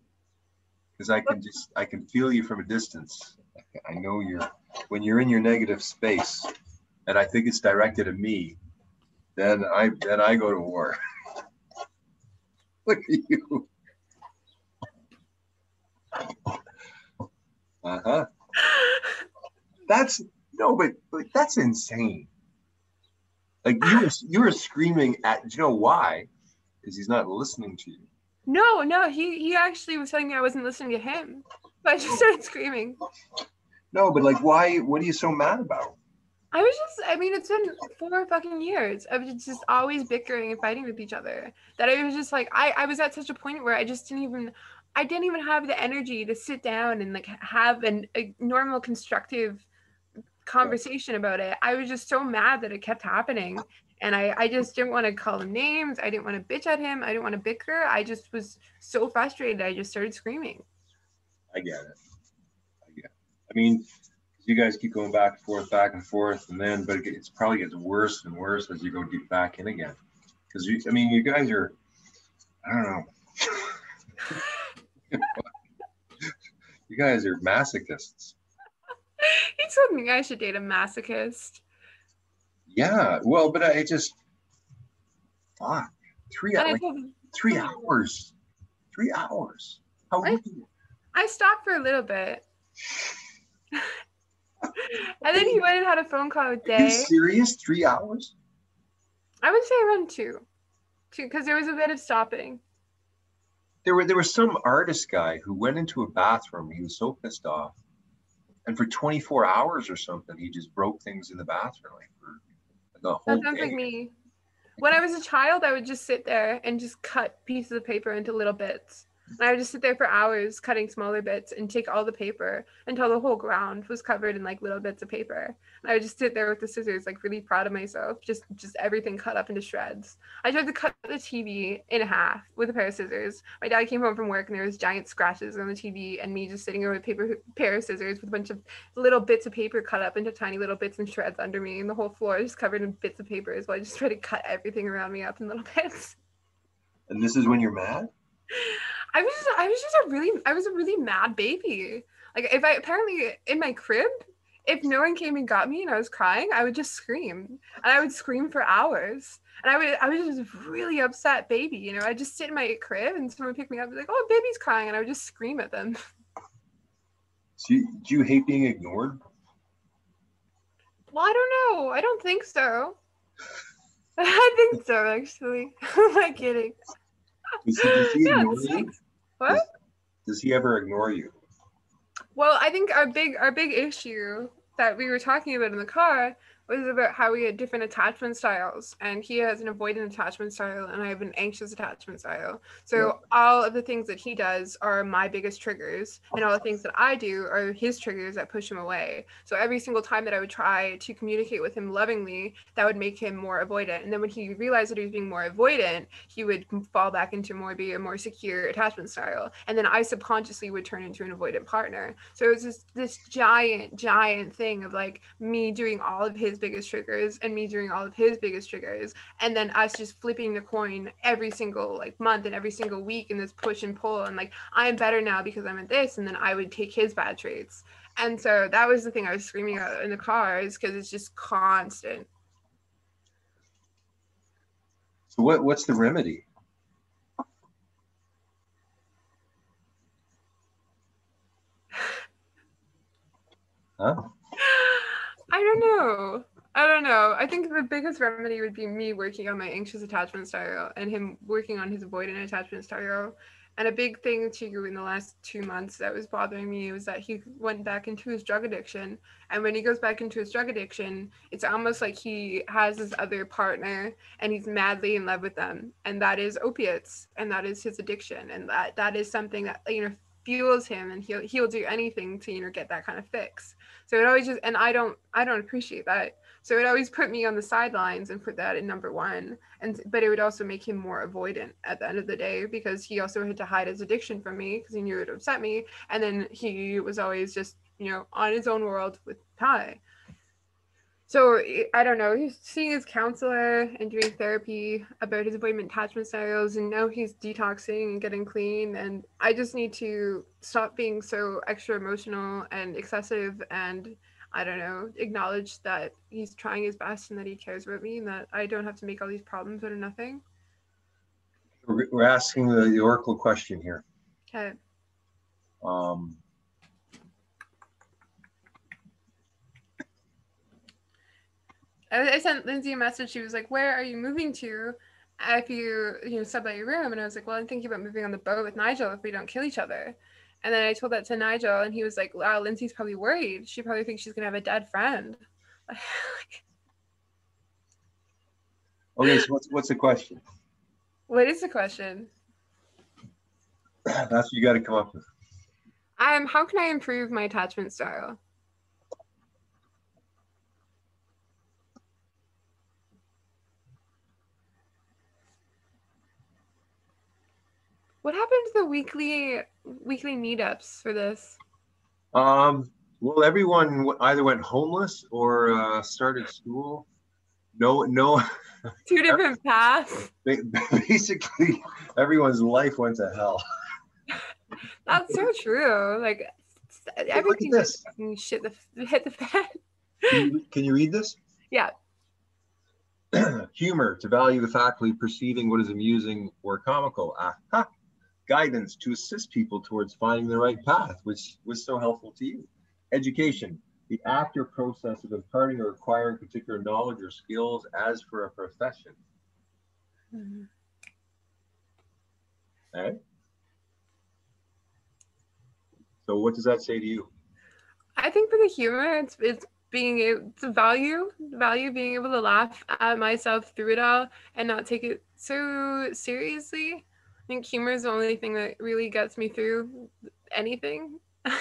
A: Because I can just I can feel you from a distance. I know you're when you're in your negative space and I think it's directed at me, then I then I go to war. Look at you. Uh-huh. That's no, but, but that's insane. Like you were you were screaming at do you know why? Because he's not listening to you.
B: No, no, he he actually was telling me I wasn't listening to him. But I just started screaming.
A: No, but like why what are you so mad about?
B: I was just I mean it's been four fucking years of just always bickering and fighting with each other. That I was just like I, I was at such a point where I just didn't even I didn't even have the energy to sit down and like have an, a normal constructive conversation about it. I was just so mad that it kept happening. And I, I just didn't want to call him names. I didn't want to bitch at him. I didn't want to bicker. I just was so frustrated. I just started screaming.
A: I get it. I. I mean, you guys keep going back and forth, back and forth, and then, but it's probably gets worse and worse as you go deep back in again. Because you, I mean, you guys are, I don't know. you guys are masochists.
B: He told me I should date a masochist.
A: Yeah. Well, but I just, fuck, three,
B: I
A: like, three hours, three hours. How
B: Right. I stopped for a little bit. And then he went and had a phone call with
A: Are you
B: Day.
A: serious? Three hours?
B: I would say around two. Two, because there was a bit of stopping.
A: There were there was some artist guy who went into a bathroom. He was so pissed off, and for 24 hours or something, he just broke things in the bathroom like for a whole
B: That sounds
A: day.
B: like me. When I was a child, I would just sit there and just cut pieces of paper into little bits. And I would just sit there for hours cutting smaller bits and take all the paper until the whole ground was covered in like little bits of paper. And I would just sit there with the scissors, like really proud of myself, just just everything cut up into shreds. I tried to cut the TV in half with a pair of scissors. My dad came home from work and there was giant scratches on the TV and me just sitting there with a paper pair of scissors with a bunch of little bits of paper cut up into tiny little bits and shreds under me, and the whole floor is covered in bits of paper as well. I just tried to cut everything around me up in little bits.
A: And this is when you're mad.
B: I was just, I was just a really I was a really mad baby. Like if I apparently in my crib, if no one came and got me and I was crying, I would just scream. And I would scream for hours. And I would I was just a really upset baby, you know. I'd just sit in my crib and someone would pick me up and be like, Oh, baby's crying, and I would just scream at them.
A: So you, do you hate being ignored?
B: Well, I don't know. I don't think so. I think so, actually. Am I kidding?
A: Does he, does he
B: Yeah,
A: ignore you?
B: like- What?
A: Does he ever ignore you?
B: Well, I think our big our big issue that we were talking about in the car was about how we had different attachment styles, and he has an avoidant attachment style, and I have an anxious attachment style. So all of the things that he does are my biggest triggers, and all the things that I do are his triggers that push him away. So every single time that I would try to communicate with him lovingly, that would make him more avoidant. And then when he realized that he was being more avoidant, he would fall back into more be a more secure attachment style, and then I subconsciously would turn into an avoidant partner. So it was just this giant, giant thing of like me doing all of his biggest triggers and me doing all of his biggest triggers, and then us just flipping the coin every single like month and every single week in this push and pull. And like I'm better now because I'm at this, and then I would take his bad traits. And so that was the thing I was screaming at in the car is because it's just constant.
A: So what what's the remedy? Huh?
B: I don't know. I don't know. I think the biggest remedy would be me working on my anxious attachment style and him working on his avoidant attachment style. And a big thing too in the last two months that was bothering me was that he went back into his drug addiction. And when he goes back into his drug addiction, it's almost like he has this other partner and he's madly in love with them. And that is opiates and that is his addiction. And that that is something that you know fuels him and he'll he'll do anything to you know get that kind of fix. So it always just and I don't I don't appreciate that so it always put me on the sidelines and put that in number one. And but it would also make him more avoidant at the end of the day because he also had to hide his addiction from me because he knew it would upset me. And then he was always just, you know, on his own world with Ty. So I don't know. He's seeing his counselor and doing therapy about his avoidant attachment styles, and now he's detoxing and getting clean. And I just need to stop being so extra emotional and excessive and I don't know, acknowledge that he's trying his best and that he cares about me and that I don't have to make all these problems out of nothing.
A: We're asking the, the Oracle question here.
B: Okay.
A: Um,
B: I, I sent Lindsay a message. She was like, "Where are you moving to? If you you know sublet your room?" And I was like, "Well, I'm thinking about moving on the boat with Nigel if we don't kill each other." And then I told that to Nigel, and he was like, "Wow, Lindsay's probably worried. She probably thinks she's gonna have a dead friend."
A: okay, so what's what's the question?
B: What is the question?
A: That's what you got to come up with.
B: Um, how can I improve my attachment style? What happened to the weekly weekly meetups for this?
A: Um, well, everyone either went homeless or uh, started school. No, no.
B: Two different paths.
A: Basically, everyone's life went to hell.
B: That's so true. Like everything
A: this.
B: shit the hit the fan.
A: Can you, can you read this?
B: Yeah.
A: Humor to value the faculty perceiving what is amusing or comical. Ah, guidance to assist people towards finding the right path, which was so helpful to you. Education, the act or process of imparting or acquiring particular knowledge or skills as for a profession. Mm-hmm. Okay. So what does that say to you?
B: I think for the humor, it's it's being able to value value being able to laugh at myself through it all and not take it so seriously I think humor is the only thing that really gets me through anything. and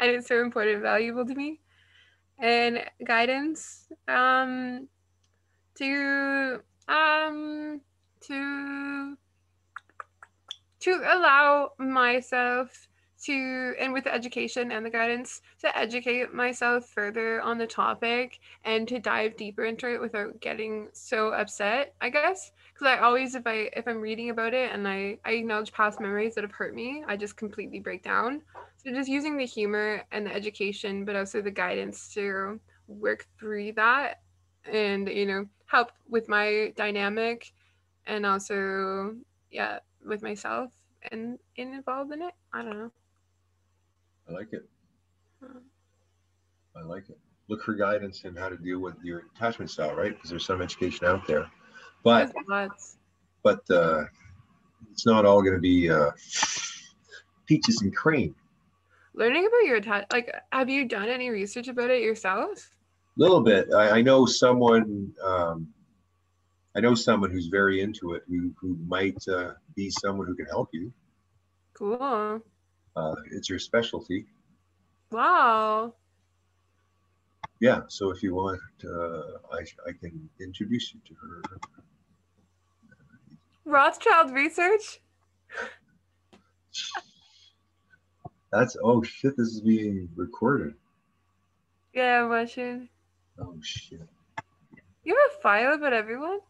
B: it's so important and valuable to me. And guidance um, to um, to to allow myself to and with the education and the guidance to educate myself further on the topic and to dive deeper into it without getting so upset i guess because i always if i if i'm reading about it and i i acknowledge past memories that have hurt me i just completely break down so just using the humor and the education but also the guidance to work through that and you know help with my dynamic and also yeah with myself and, and involved in it i don't know
A: I like it. Hmm. I like it. Look for guidance in how to deal with your attachment style, right? Because there's some education out there, but but uh, it's not all going to be uh, peaches and cream.
B: Learning about your attach, like, have you done any research about it yourself?
A: A little bit. I, I know someone. Um, I know someone who's very into it, who who might uh, be someone who can help you.
B: Cool.
A: Uh, it's your specialty.
B: Wow.
A: Yeah, so if you want, uh, I, I can introduce you to her.
B: Rothschild Research?
A: That's, oh shit, this is being recorded.
B: Yeah, I'm watching.
A: Oh shit.
B: You have a file about everyone?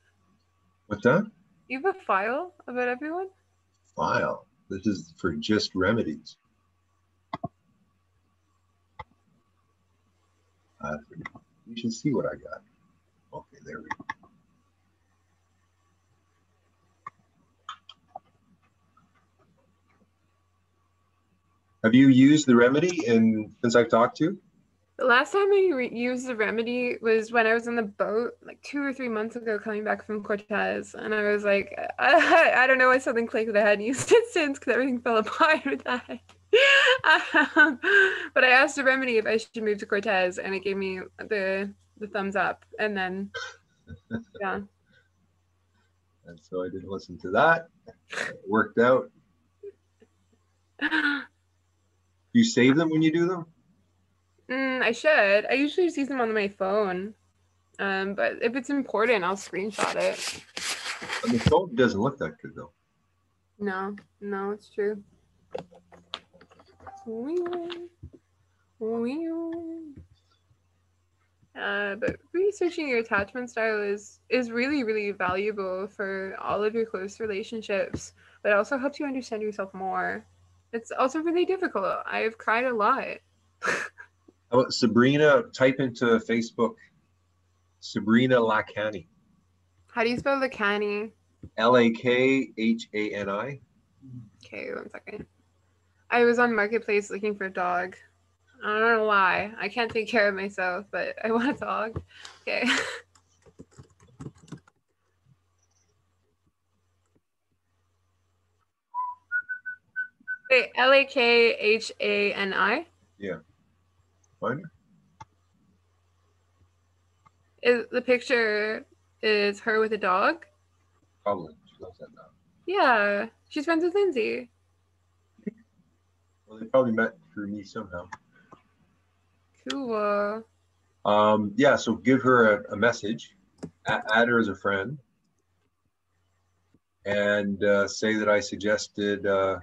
A: What's that?
B: You have a file about everyone?
A: File? This is for just remedies. Uh, you should see what I got. Okay, there we go. Have you used the remedy in since I've talked to you?
B: The last time I re- used the remedy was when I was on the boat, like two or three months ago, coming back from Cortes, and I was like, I, I don't know why something clicked that I hadn't used it since because everything fell apart with that. um, but I asked the remedy if I should move to Cortes, and it gave me the the thumbs up, and then yeah.
A: And so I didn't listen to that. It worked out. You save them when you do them?
B: Mm, I should. I usually just use them on my phone. Um, but if it's important, I'll screenshot it.
A: The phone doesn't look that good though.
B: No, no, it's true. Uh, but researching your attachment style is is really really valuable for all of your close relationships but also helps you understand yourself more it's also really difficult. I've cried a lot.
A: About Sabrina? Type into Facebook Sabrina Lakhani.
B: how do you spell the
A: L A K H A N I.
B: okay one second. I was on marketplace looking for a dog. I don't know why. I can't take care of myself but i want a dog. Okay Wait, L A K H A N I.
A: Yeah. her?
B: Is the picture is her with a dog?
A: Probably. She loves that dog.
B: Yeah, she's friends with Lindsay.
A: Well, they probably met through me somehow.
B: Cool.
A: Um, yeah, so give her a, a message, a- add her as a friend, and uh, say that I suggested. Uh,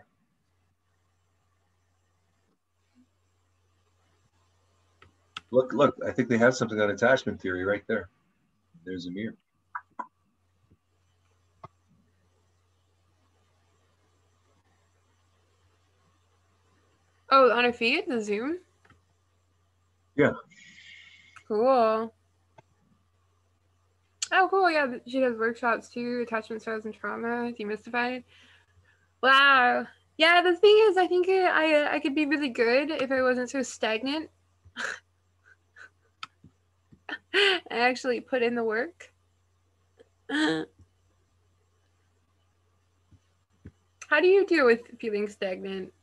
A: look, look! I think they have something on attachment theory right there. There's Amir.
B: Oh, on her feed, the Zoom.
A: Yeah.
B: Cool. Oh, cool. Yeah, she does workshops too, attachment styles and trauma, demystified. Wow. Yeah, the thing is, I think I I, I could be really good if I wasn't so stagnant. I actually put in the work. How do you deal with feeling stagnant?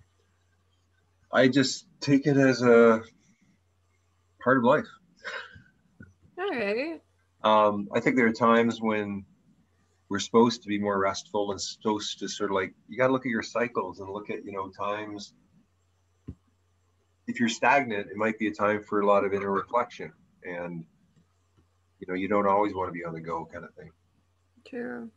A: I just take it as a part of life.
B: All right.
A: Um, I think there are times when we're supposed to be more restful and supposed to sort of like you got to look at your cycles and look at you know times. If you're stagnant, it might be a time for a lot of inner reflection, and you know you don't always want to be on the go, kind of thing.
B: True.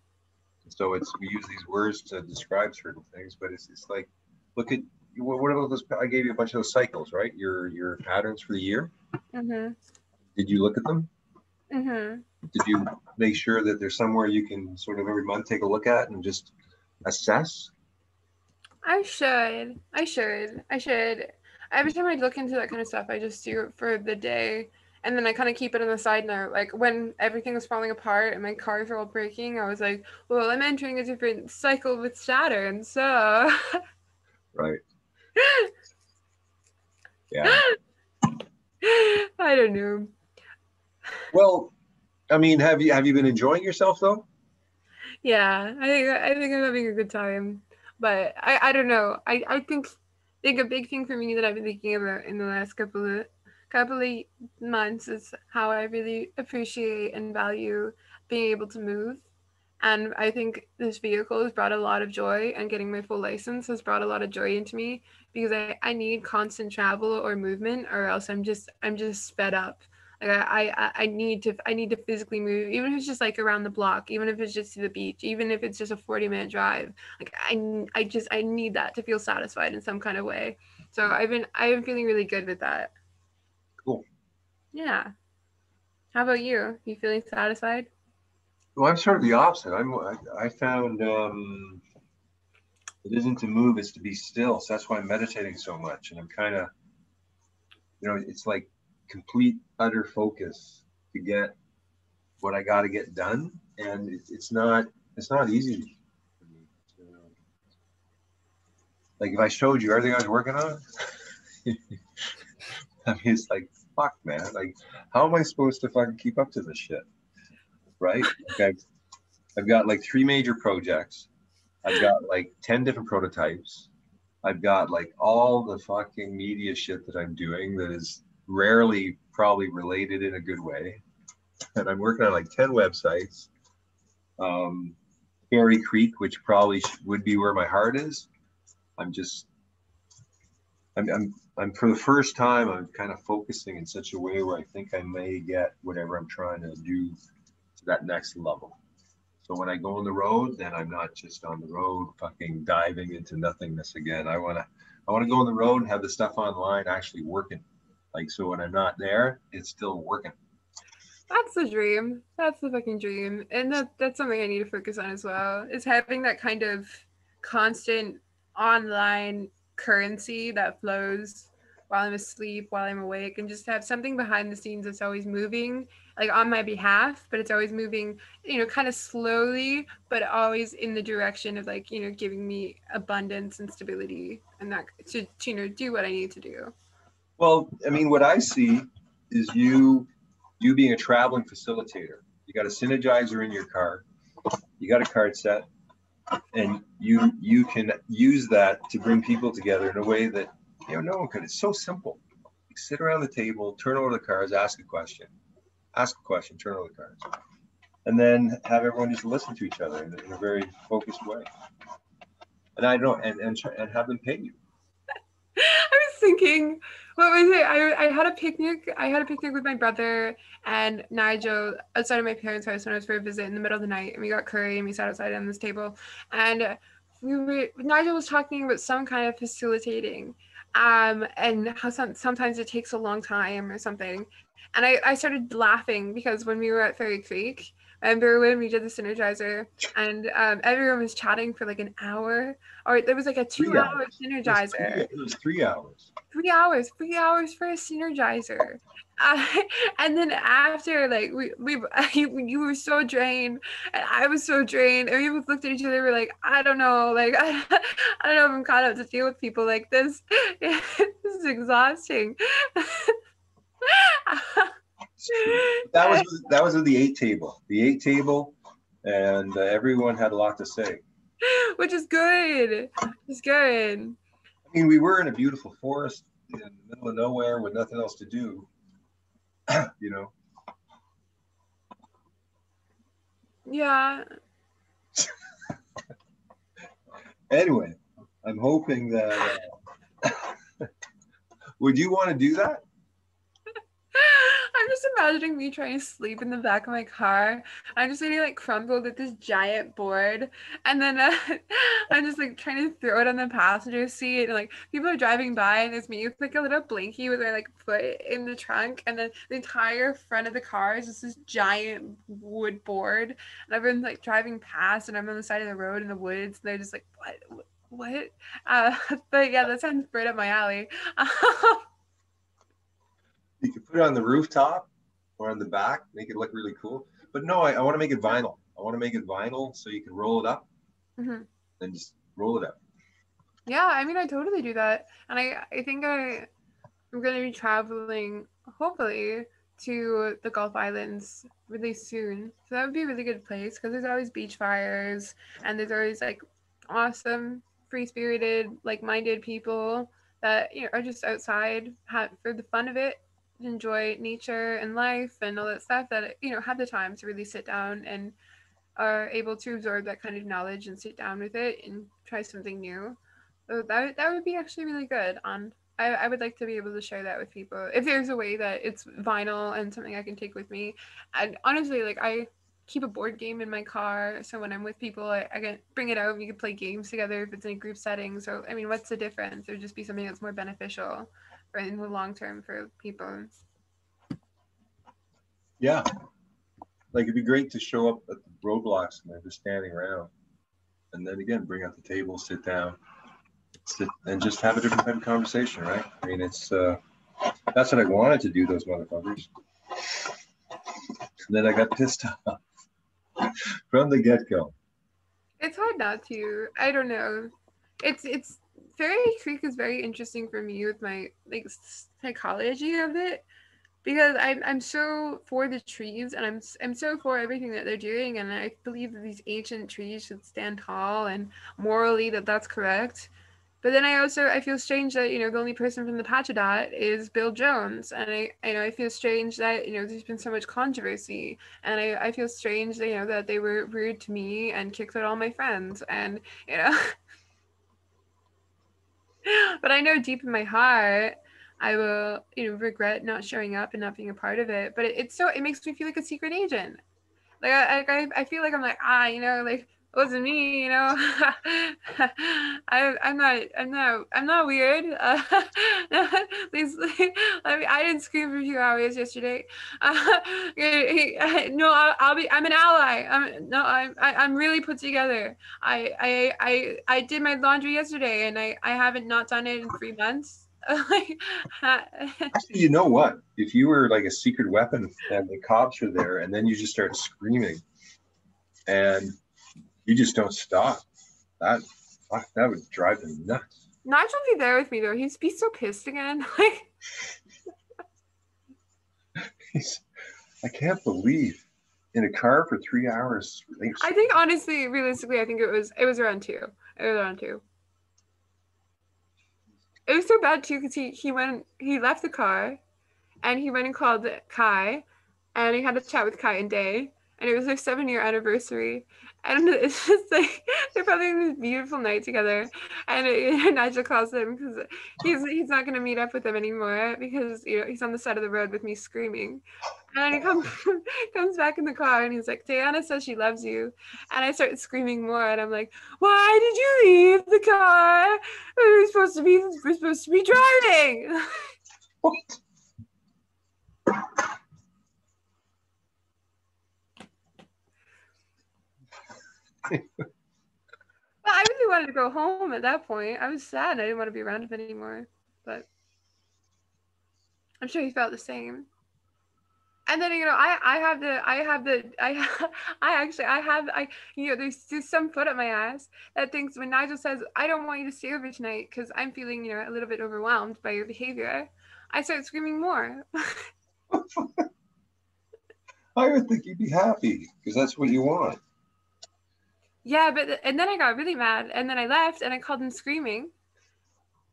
A: So it's we use these words to describe certain things, but it's it's like look at what about those? I gave you a bunch of those cycles, right? Your your patterns for the year.
B: Mhm.
A: Did you look at them?
B: Mhm.
A: did you make sure that there's somewhere you can sort of every month take a look at and just assess?
B: I should. I should. I should. Every time I look into that kind of stuff, I just do it for the day. And then I kind of keep it on the side note. Like when everything was falling apart and my cars were all breaking, I was like, well, I'm entering a different cycle with Saturn. So,
A: Right. Yeah.
B: I don't know.
A: Well, I mean, have you have you been enjoying yourself though?
B: Yeah, I think I think I'm having a good time. But I, I don't know. I, I think think a big thing for me that I've been thinking about in the last couple of couple of months is how I really appreciate and value being able to move. And I think this vehicle has brought a lot of joy and getting my full license has brought a lot of joy into me because I, I need constant travel or movement or else I'm just I'm just sped up. Like I, I I need to I need to physically move, even if it's just like around the block, even if it's just to the beach, even if it's just a 40 minute drive. Like I I just I need that to feel satisfied in some kind of way. So I've been I've been feeling really good with that. Yeah. How about you? You feeling satisfied?
A: Well, I'm sort of the opposite. I'm I, I found um, it isn't to move; it's to be still. So that's why I'm meditating so much, and I'm kind of, you know, it's like complete utter focus to get what I got to get done, and it, it's not it's not easy. So, Like if I showed you everything I was working on, I mean, it's like fuck, man? Like, how am I supposed to fucking keep up to this shit? Right? Like I've, I've got like three major projects. I've got like 10 different prototypes. I've got like all the fucking media shit that I'm doing that is rarely probably related in a good way. And I'm working on like 10 websites. Um, Fairy Creek, which probably would be where my heart is. I'm just, I'm, I'm, I'm for the first time, I'm kind of focusing in such a way where I think I may get whatever I'm trying to do to that next level. So when I go on the road, then I'm not just on the road fucking diving into nothingness again. I want to, I want to go on the road and have the stuff online actually working. Like, so when I'm not there, it's still working.
B: That's the dream. That's the fucking dream. And that, that's something I need to focus on as well. Is having that kind of constant online currency that flows while I'm asleep, while I'm awake, and just have something behind the scenes that's always moving, like on my behalf, but it's always moving, you know, kind of slowly, but always in the direction of like, you know, giving me abundance and stability and that to, to you know, do what I need to do.
A: Well, I mean, what I see is you you being a traveling facilitator. You got a synergizer in your car, you got a card set, and you you can use that to bring people together in a way that you know no one could. It's so simple. You sit around the table, turn over the cards, ask a question, ask a question, turn over the cards, and then have everyone just listen to each other in, in a very focused way. And I don't and and, and have them pay you.
B: Thinking what was it? I, I had a picnic. I had a picnic with my brother and Nigel outside of my parents' house when I was for a visit in the middle of the night, and we got curry and we sat outside on this table, and we were Nigel was talking about some kind of facilitating, um, and how some, sometimes it takes a long time or something, and I, I started laughing because when we were at Fairy Creek, remember when we did the synergizer and um, everyone was chatting for like an hour. Or there was like a two hour synergizer
A: it was, three, it was three hours.
B: Three hours. Three hours for a synergizer. Uh, and then after like we, we you, you were so drained and i was so drained and we both looked at each other we are like i don't know like I, I don't know if i'm caught up to deal with people like this. This is exhausting
A: that was that was the eight table. The eight table, and uh, everyone had a lot to say.
B: Which is good. It's good.
A: I mean, we were in a beautiful forest in the middle of nowhere with nothing else to do. you know.
B: Yeah.
A: anyway, I'm hoping that. Uh, would you want to do that?
B: I'm just imagining me trying to sleep in the back of my car. I'm just getting like crumpled with this giant board, and then uh, I'm just like trying to throw it on the passenger seat. And like people are driving by, and there's me with like a little blinky with my like foot in the trunk, and then the entire front of the car is just this giant wood board. And everyone's like driving past, and I'm on the side of the road in the woods. And they're just like, "What? What?" Uh, but yeah, that sounds right up my alley.
A: You could put it on the rooftop or on the back, make it look really cool. But no, I, I want to make it vinyl. I want to make it vinyl so you can roll it up mm-hmm. and just roll it up.
B: Yeah, I mean, I totally do that, and I I think I I'm gonna be traveling hopefully to the Gulf Islands really soon. So that would be a really good place because there's always beach fires and there's always like awesome, free spirited, like minded people that you know are just outside for the fun of it enjoy nature and life and all that stuff that you know have the time to really sit down and are able to absorb that kind of knowledge and sit down with it and try something new. So that, that would be actually really good. On I, I would like to be able to share that with people. If there's a way that it's vinyl and something i can take with me. And honestly like i keep a board game in my car. So when i'm with people i, I can bring it out. And we can play games together if it's in a group setting. So i mean what's the difference? It would just be something that's more beneficial in the long term for people.
A: Yeah. Like it'd be great to show up at the roadblocks and they're just standing around. And then again, bring out the table, sit down, sit and just have a different kind of conversation, right? I mean, it's uh that's what I wanted to do, those motherfuckers. And then I got pissed off from the get-go.
B: It's hard not to. I don't know. It's it's Fairy Creek is very interesting for me with my like psychology of it. because I'm I'm so for the trees and I'm I'm so for everything that they're doing and I believe that these ancient trees should stand tall and morally that that's correct. But then I also I feel strange that you know the only person from the Pacheedaht is Bill Jones, and I I know I feel strange that you know there's been so much controversy, and I I feel strange that you know that they were rude to me and kicked out all my friends, and you know. but I know deep in my heart I will, you know, regret not showing up and not being a part of it. But it, it's so it makes me feel like a secret agent. Like I, I, I feel like I'm like ah, you know, like it wasn't me, you know. I, I'm not, I'm not, I'm not weird. Uh, please, I, mean, I didn't scream for a few hours yesterday. Uh, no, I'll, I'll, be, I'm an ally. I'm no, I'm, I, I'm really put together. I, I, I, I did my laundry yesterday, and I, I haven't not done it in three months.
A: Actually, you know what? If you were like a secret weapon and the cops are there, and then you just start screaming, and you just don't stop, that that would drive him nuts.
B: Nigel be there with me though. He's be so pissed again.
A: Like he's, I can't believe in a car for three hours.
B: I think honestly, realistically, I think it was it was around two. It was around two it was so bad too because he he went he left the car and he went and called kai and he had a chat with kai and day and it was their seven year anniversary and it's just like they're probably having this beautiful night together and, nigel calls him because he's he's not going to meet up with them anymore because you know he's on the side of the road with me screaming and he comes comes back in the car and he's like, Diana says she loves you. And I start screaming more and I'm like, Why did you leave the car? We're supposed to be we're supposed to be driving. What? Well, I really wanted to go home at that point. I was sad. I didn't want to be around him anymore. But I'm sure he felt the same and then you know i i have the i have the i i actually i have i you know there's just some foot at my ass that thinks when nigel says i don't want you to stay over tonight because i'm feeling you know a little bit overwhelmed by your behavior i start screaming more
A: i would think you'd be happy because that's what you want
B: yeah but and then i got really mad and then i left and i called him screaming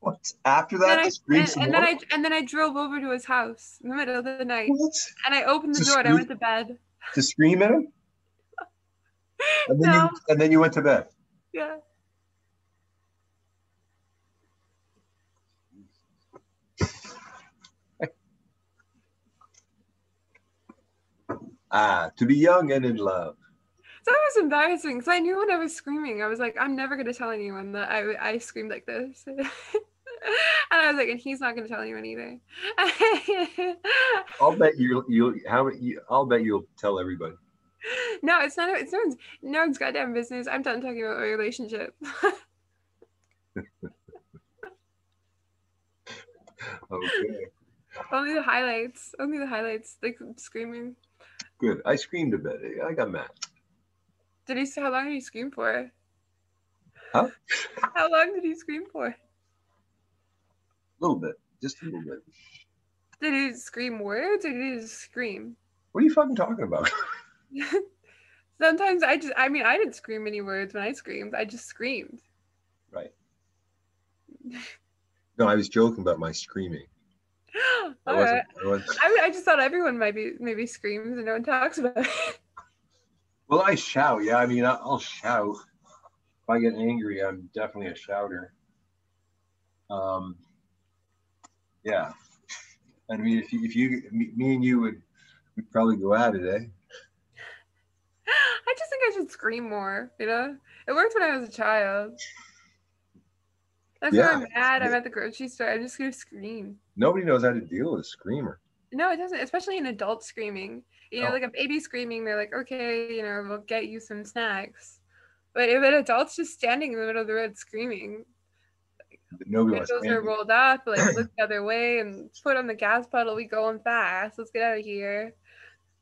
A: what? After that,
B: and, I, and, and then I and then I drove over to his house in the middle of the night.
A: What?
B: And I opened the to door scream, and I went to bed.
A: To scream at him? And then no. you and then you went to bed.
B: Yeah.
A: ah, to be young and in love.
B: That was embarrassing because I knew when I was screaming, I was like, I'm never gonna tell anyone that I I screamed like this. and I was like, and he's not going to tell anyone either.
A: I'll bet you you how you, I'll bet you'll tell everybody.
B: No, it's not. It's no one's no one's goddamn business. I'm done talking about my relationship.
A: okay.
B: Only the highlights. Only the highlights. Like screaming.
A: Good. I screamed a bit. I got mad.
B: Did he? How long did he scream for?
A: Huh?
B: How long did he scream for?
A: A little bit, just a little bit.
B: Did he scream words or did he scream?
A: What are you fucking talking about?
B: Sometimes I just, I mean, I didn't scream any words when I screamed. I just screamed.
A: Right. no, I was joking about my screaming.
B: I, right. I, I, I, just thought everyone might be maybe screams and no one talks about it.
A: Well, I shout. Yeah, I mean, I'll shout. If I get angry, I'm definitely a shouter. Um, yeah. I mean, if you, if you, me and you would, we'd probably go at it, eh?
B: I just think I should scream more. You know, it worked when I was a child. That's yeah. when I'm mad. I'm at the grocery store. I'm just gonna scream.
A: Nobody knows how to deal with a screamer.
B: No, it doesn't. Especially an adult screaming. You know, oh. like a baby screaming, they're like, okay, you know, we'll get you some snacks. But if an adult's just standing in the middle of the road screaming,
A: Nobody
B: windows are rolled up, like look the other way and put on the gas pedal. We going fast. Let's get out of here.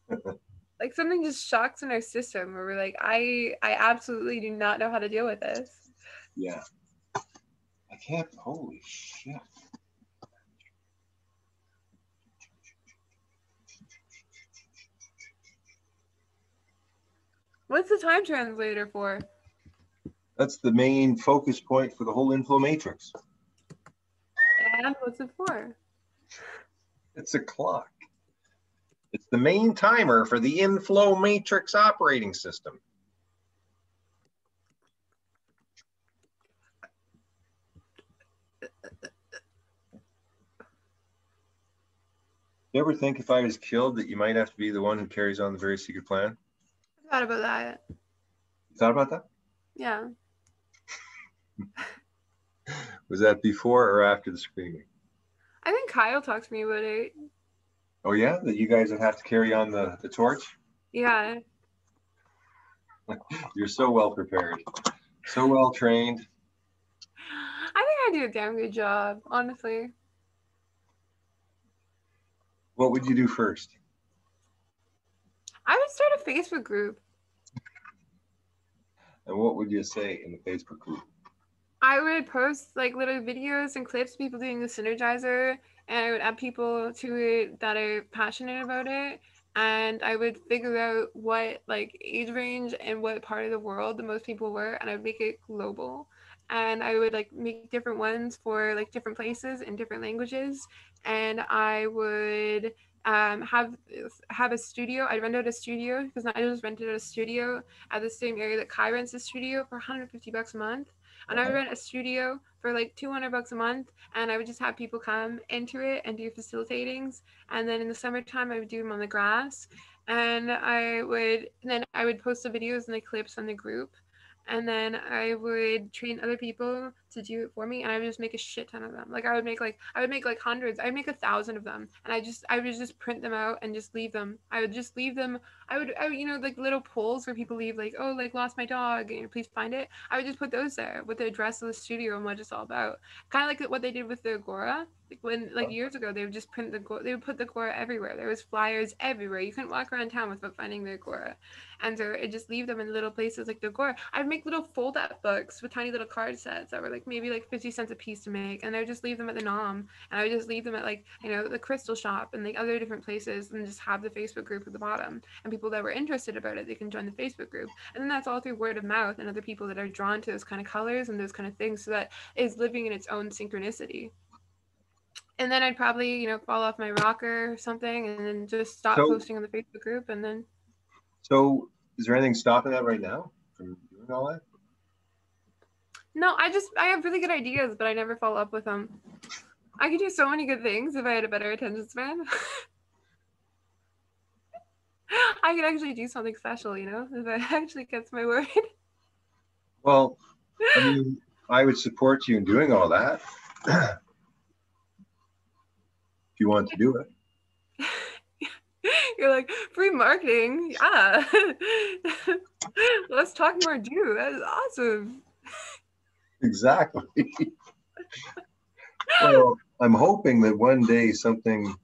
B: like something just shocks in our system where we're like, I I absolutely do not know how to deal with this.
A: Yeah. I can't holy shit.
B: What's the time translator for?
A: That's the main focus point for the whole inflow matrix.
B: And what's it for?
A: It's a clock. It's the main timer for the inflow matrix operating system. You ever think if I was killed that you might have to be the one who carries on the very secret plan?
B: Thought about that.
A: You thought about that?
B: Yeah.
A: Was that before or after the screaming?
B: I think Kyle talked to me about it.
A: Oh yeah, that you guys would have to carry on the, the torch?
B: Yeah.
A: You're so well prepared, so well trained.
B: I think I do a damn good job, honestly.
A: What would you do first?
B: I would start a Facebook group.
A: And what would you say in the Facebook group?
B: I would post like little videos and clips, people doing the Synergizer, and I would add people to it that are passionate about it. And I would figure out what like age range and what part of the world the most people were, and I'd make it global. And I would like make different ones for like different places in different languages. And I would um, have have a studio. I rent out a studio because I just rented a studio at the same area that Kai rents a studio for 150 bucks a month. And I would rent a studio for like 200 bucks a month, and I would just have people come into it and do facilitatings. And then in the summertime, I would do them on the grass, and I would and then I would post the videos and the clips on the group, and then I would train other people to do it for me and I would just make a shit ton of them. Like I would make like I would make like hundreds. I'd make a thousand of them and I just I would just print them out and just leave them. I would just leave them. I would, I would you know like little polls where people leave like oh like lost my dog and please find it. I would just put those there with the address of the studio and what it's all about. Kind of like what they did with the Agora. Like when like uh-huh. years ago they would just print the they would put the Agora everywhere. There was flyers everywhere. You couldn't walk around town without finding the Agora. And so it just leave them in little places like the Agora. I'd make little fold up books with tiny little card sets that were like maybe like 50 cents a piece to make and i would just leave them at the nom and i would just leave them at like you know the crystal shop and like other different places and just have the facebook group at the bottom and people that were interested about it they can join the facebook group and then that's all through word of mouth and other people that are drawn to those kind of colors and those kind of things so that is living in its own synchronicity and then I'd probably, you know, fall off my rocker or something and then just stop so, posting on the Facebook group and then.
A: So, is there anything stopping that right now from doing all that?
B: No, I just I have really good ideas, but I never follow up with them. I could do so many good things if I had a better attention span. I could actually do something special, you know, if I actually gets my word.
A: Well, I mean, I would support you in doing all that if you want to do it.
B: You're like free marketing, yeah. Let's talk more. Do that is awesome.
A: Exactly. well, I'm hoping that one day something,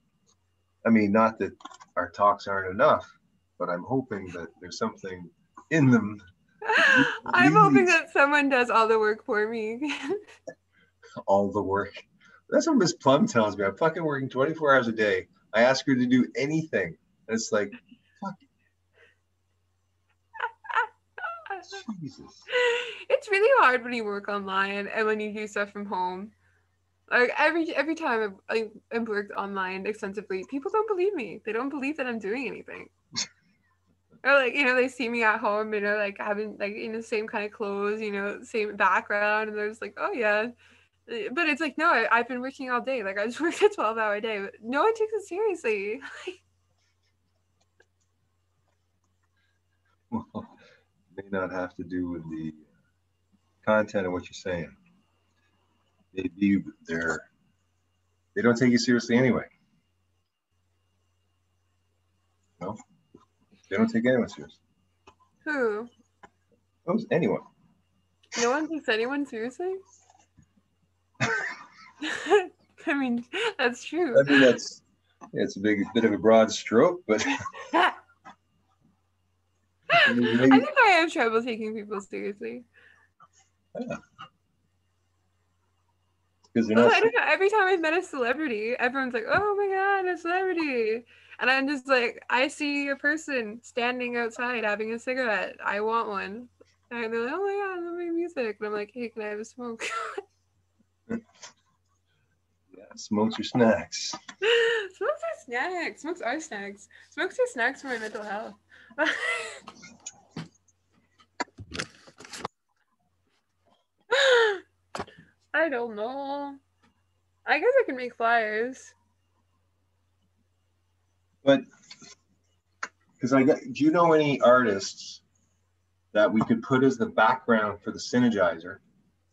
A: I mean, not that our talks aren't enough, but I'm hoping that there's something in them.
B: I'm hoping that someone does all the work for me.
A: all the work. That's what Miss Plum tells me. I'm fucking working 24 hours a day. I ask her to do anything. And it's like, fuck.
B: Jesus it's really hard when you work online and when you do stuff from home. Like every every time I've, I've worked online extensively, people don't believe me. They don't believe that I'm doing anything. or like you know they see me at home, you know, like having like in the same kind of clothes, you know, same background, and they're just like, oh yeah. Uh, but it's like no, I, I've been working all day. Like I just worked a twelve hour day. But no one takes it seriously.
A: well, may not have to do with the content of what you're saying. Maybe they're they don't take you seriously anyway. No, they don't take anyone seriously.
B: Who?
A: Oh, Who's anyone?
B: No one takes anyone seriously. I mean, that's true.
A: I mean, that's yeah, it's a big bit of a broad stroke, but I,
B: mean, maybe... I think I have trouble taking people seriously.
A: Yeah. because they're
B: Oh. I don't know. Every time I've met a celebrity, everyone's like, "Oh my god, a celebrity!" And I'm just like, I see a person standing outside having a cigarette. I want one. And they're like, "Oh my god, I love my music." And I'm like, "Hey, can I have a smoke?"
A: Yeah, smokes or snacks.
B: Smokes are snacks. Smokes are snacks. Smokes are snacks for my mental health. I don't know. I guess I can make flyers.
A: But because I do you know any artists that we could put as the background for the synergizer,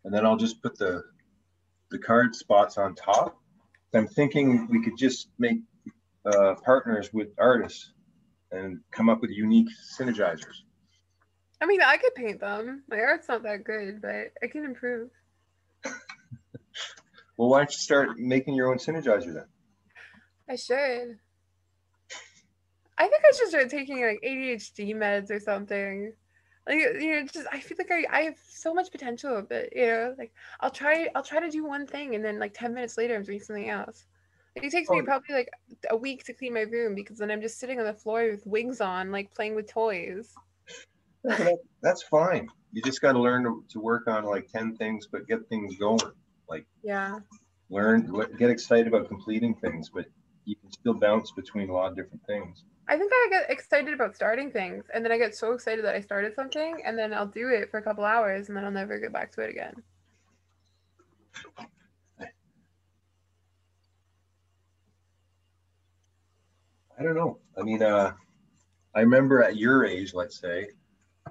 A: and then I'll just put the the card spots on top. I'm thinking we could just make uh, partners with artists and come up with unique synergizers.
B: I mean, I could paint them. My art's not that good, but I can improve.
A: Well, why don't you start making your own synergizer then?
B: I should. I think I should start taking like ADHD meds or something. Like you know, just I feel like I, I have so much potential, but you know, like I'll try I'll try to do one thing and then like ten minutes later I'm doing something else. It takes me
A: Oh.
B: probably like a week to clean my room because then I'm just sitting on the floor with wigs on, like playing with toys.
A: That's fine. You just got to learn to, to work on like 10 things, but get things going.
B: Like, yeah.
A: Learn, get excited about completing things, but you can still bounce between a lot of different things.
B: I think I get excited about starting things and then I get so excited that I started something and then I'll do it for a couple hours and then I'll never get back to it again.
A: I don't know. I mean, uh, I remember at your age, let's say,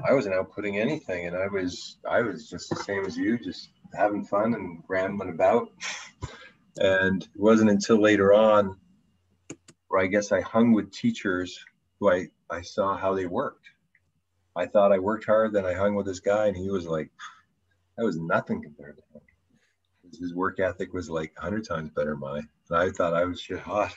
A: I wasn't out putting anything, and I was I was just the same as you, just having fun and rambling about. And it wasn't until later on where I guess I hung with teachers who I I saw how they worked. I thought I worked hard, then I hung with this guy, and he was like, that was nothing compared to him. His work ethic was like hundred times better than mine, and I thought I was shit hot.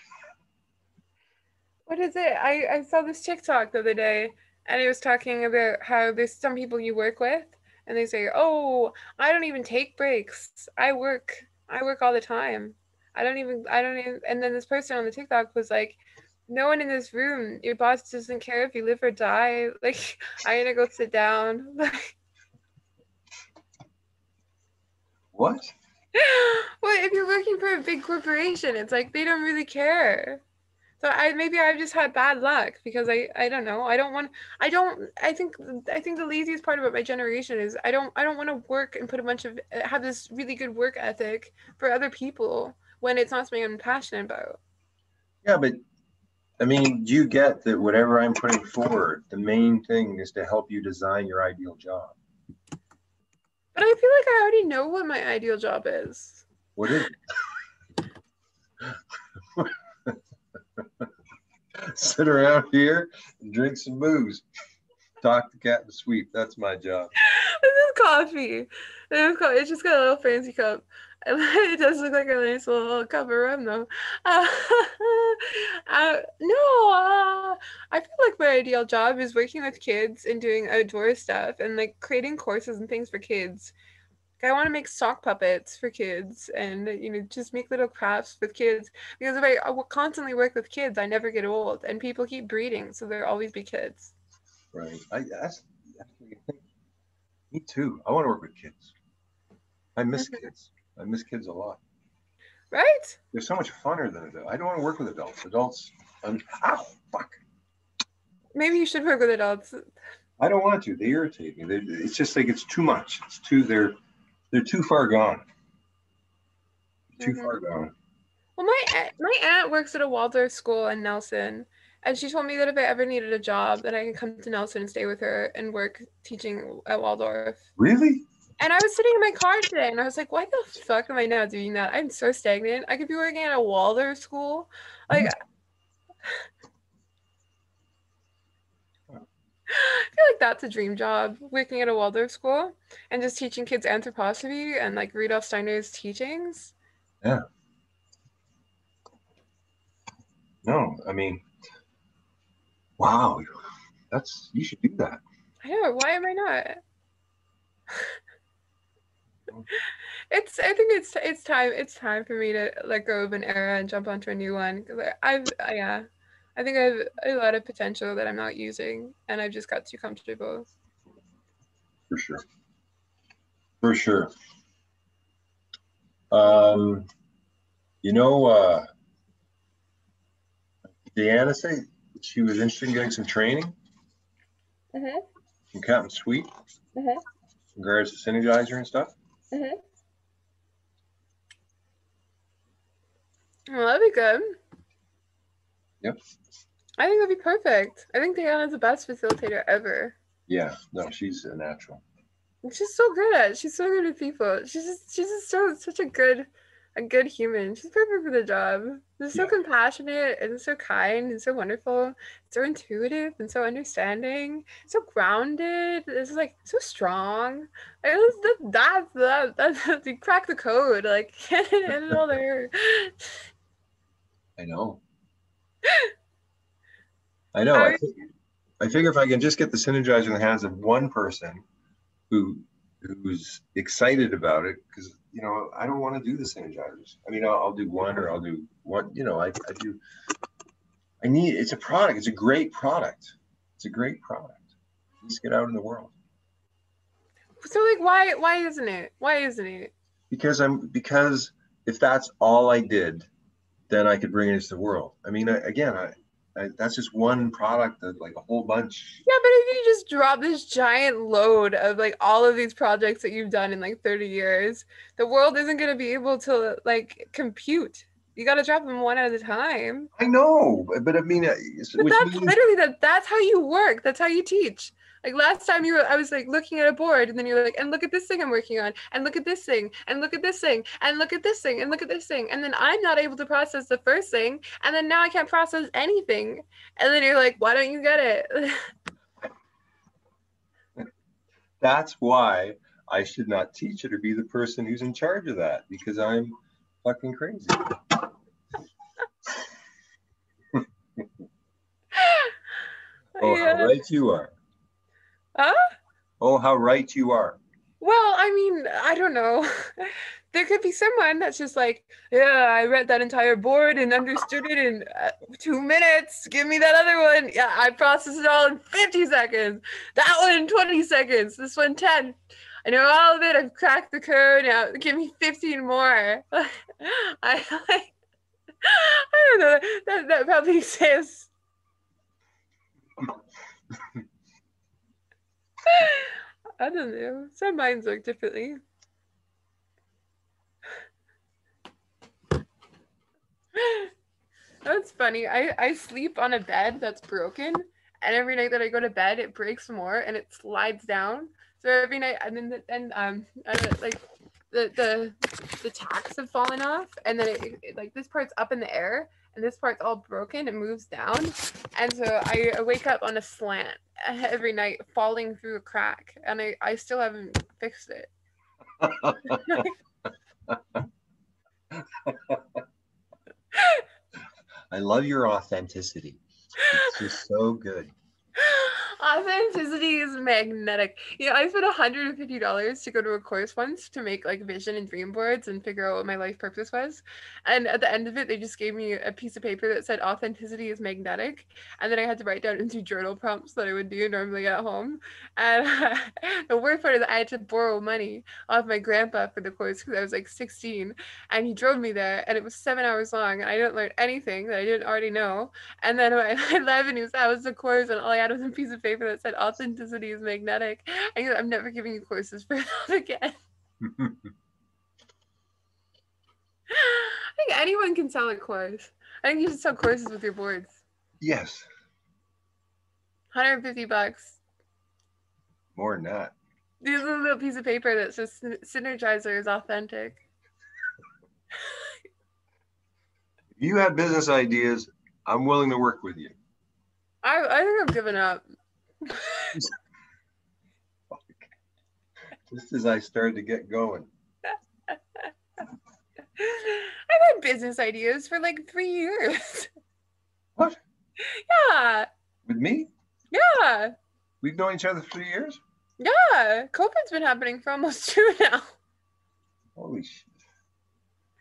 B: What is it? I, I saw this TikTok the other day and it was talking about how there's some people you work with and they say, Oh, I don't even take breaks. I work I work all the time. I don't even I don't even and then this person on the TikTok was like, No one in this room, your boss doesn't care if you live or die. Like I'm gonna go sit down. Like
A: What?
B: well, if you're working for a big corporation, it's like they don't really care. So I maybe I've just had bad luck because I I don't know. I don't want I don't I think I think the laziest part about my generation is I don't I don't want to work and put a bunch of eh, have this really good work ethic for other people when it's not something I'm passionate about.
A: Yeah, but I mean, do you get that whatever I'm putting forward, the main thing is to help you design your ideal job?
B: But I feel like I already know what my ideal job is.
A: What is it? Sit around here and drink some booze. Talk to Captain Sweep. That's my job.
B: This is coffee. It's just got a little fancy cup. It does look like a nice little cup of rum, though. Uh, uh, no, uh, I feel like my ideal job is working with kids and doing outdoor stuff and like creating courses and things for kids. I want to make sock puppets for kids and you know just make little crafts with kids because if I, I constantly work with kids, I never get old and people keep breeding, so there'll always be kids.
A: Right. I that's, that's what you think. Me too. I want to work with kids. I miss
B: Mhm.
A: kids. I miss kids a lot.
B: Right?
A: They're so much funner than adults. I don't want to work with adults. Adults, I'm, ow, fuck.
B: Maybe you should work with adults.
A: I don't want to. They irritate me. They, it's just like it's too much. It's too. They're they're too far gone. Too
B: Mhm.
A: far gone.
B: Well, my aunt, my aunt works at a Waldorf school in Nelson, and she told me that if I ever needed a job, that I can come to Nelson and stay with her and work teaching at Waldorf.
A: Really?
B: And I was sitting in my car today, and I was like, "Why the fuck am I now doing that? I'm so stagnant. I could be working at a Waldorf school, like." I feel like that's a dream job, working at a Waldorf school and just teaching kids anthroposophy and like Rudolf Steiner's teachings. Yeah.
A: No. I mean, wow. That's you should do that.
B: I know. Why am I not? it's I think it's it's time it's time for me to let go of an era and jump onto a new one. I've yeah, I think I have a lot of potential that I'm not using, and I've just got too comfortable.
A: For sure. For sure. Um, you know, uh, Deanna say she was interested in getting some training
B: Mm-hmm.
A: from Captain Sweep
B: Mhm.
A: in regards to synergizer and stuff.
B: Mm-hmm. Well, that'd be good.
A: Yep.
B: I think that'd be perfect. I think Diana's the best facilitator ever.
A: Yeah, no, she's a natural.
B: She's so good at it. She's so good with people. She's just she's just so such a good a good human. She's perfect for the job. She's so
A: Yeah.
B: compassionate and so kind and so wonderful, so intuitive and so understanding, so grounded. It's like so strong. Like, that's that that that that you crack the code. Like get it in all there.
A: I know. I know. I, I figure if I can just get the synergizer in the hands of one person who who's excited about it, because you know I don't want to do the synergizers. I mean, I'll, I'll do one or I'll do one. You know, I, I do. I need. It's a product. It's a great product. It's a great product. Let's get out in the world
B: So like why why isn't it? Why isn't it?
A: because I'm because if that's all I did, then I could bring it into the world. I mean, I, again, I, I that's just one product of like a whole bunch.
B: Yeah, but if you just drop this giant load of like all of these projects that you've done in like 30 years, the world isn't going to be able to like compute. You got to drop them one at a time.
A: I know, but- I mean, uh,
B: But that's
A: means
B: literally that that's how you work. That's how you teach. Like last time you were I was like looking at a board and then you're like, and look at this thing I'm working on, and look at this thing, and look at this thing, and look at this thing, and look at this thing. And then I'm not able to process the first thing, and then now I can't process anything. And then you're like, why don't you get it?
A: that's why I should not teach it or be the person who's in charge of that because I'm fucking crazy. Oh,
B: Yeah.
A: how right you are.
B: Huh?
A: Oh, how right you are.
B: Well, I mean, I don't know. There could be someone that's just like, yeah, I read that entire board and understood it in uh, two minutes. Give me that other one. Yeah, I processed it all in 50 seconds. That one in 20 seconds. This one 10. I know all of it. I've cracked the code. Now give me 15 more. I like, I don't know. That, that probably exists. I don't know. Some minds work differently. That's funny. I, I sleep on a bed that's broken, and every night that I go to bed, it breaks more and it slides down. So every night, and then the, and um, like the the the tacks have fallen off, and then it, it- like this part's up in the air, and this part's all broken. It moves down, and so I, wake up on a slant every night, falling through a crack, and I I still haven't fixed it.
A: I love your authenticity. It's just so good.
B: Authenticity is magnetic. You know, I spent $150 to go to a course once to make like vision and dream boards and figure out what my life purpose was. And at the end of it, they just gave me a piece of paper that said authenticity is magnetic. And then I had to write down into journal prompts that I would do normally at home. And the worst part is I had to borrow money off my grandpa for the course because I was like 16. And he drove me there and it was seven hours long. And I didn't learn anything that I didn't already know. And then when I left and he was, that was the course, and all I had was a piece of paper that said authenticity is magnetic. And I'm never giving you courses for that again. I think anyone can sell a course. I think you should sell courses with your boards.
A: yes,
B: 150 bucks.
A: more than that.
B: There's a little piece of paper that says Synergizer is authentic.
A: If you have business ideas, I'm willing to work with you.
B: I, I think I've given up.
A: Just as I started to get going.
B: I've had business ideas for like three years.
A: What?
B: Yeah,
A: With me?
B: yeah,
A: We've known each other for three years?
B: yeah. COVID's been happening for almost two now.
A: Holy shit.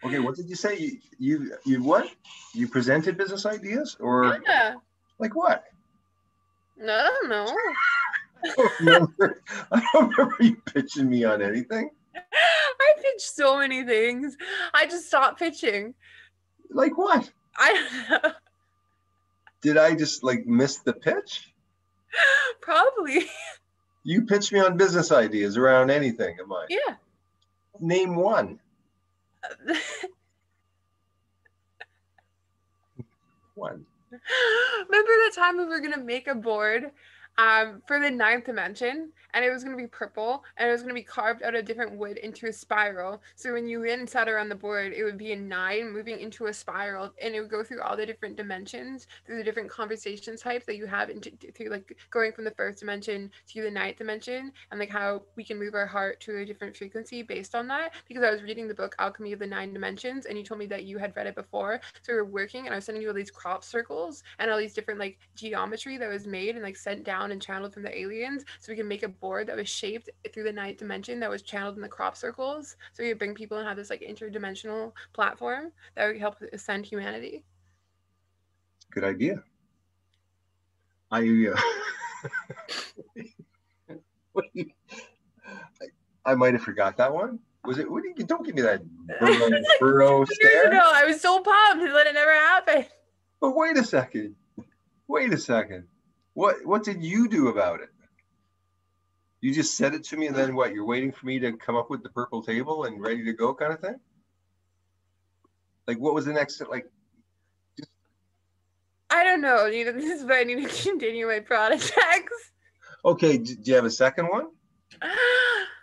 A: Okay, what did you say? You you, you what? You presented business ideas or
B: Yeah.
A: like what?
B: No, I don't know.
A: I don't remember. I don't remember you pitching me on anything.
B: I pitched so many things. I just stopped pitching.
A: Like what?
B: I don't know.
A: Did I just like miss the pitch?
B: Probably.
A: You pitched me on business ideas around anything of mine.
B: Yeah.
A: Name one. One.
B: Remember the time we were gonna make a board um, for the ninth dimension, and it was gonna be purple, and it was gonna be carved out of different wood into a spiral. So when you went and sat around the board, it would be a nine moving into a spiral, and it would go through all the different dimensions, through the different conversation types that you have, into through like going from the first dimension to the ninth dimension, and like how we can move our heart to a different frequency based on that. Because I was reading the book Alchemy of the Nine Dimensions, and you told me that you had read it before, so we were working, and I was sending you all these crop circles and all these different like geometry that was made and like sent down and channeled from the aliens, so we can make a board that was shaped through the ninth dimension that was channeled in the crop circles. So we would bring people and have this like interdimensional platform that would help ascend humanity.
A: Good idea. I uh, I, I might have forgot that one. Was it? What you, don't give me that burrow, burrow stare.
B: ago, I was so pumped, then it never happened.
A: But wait a second. Wait a second. What what did you do about it? You just said it to me, and then what? You're waiting for me to come up with the purple table and ready to go, kind of thing. Like, what was the next? Like,
B: I don't know. You know, this is why I need to continue my product tags.
A: okay, do you have a second one?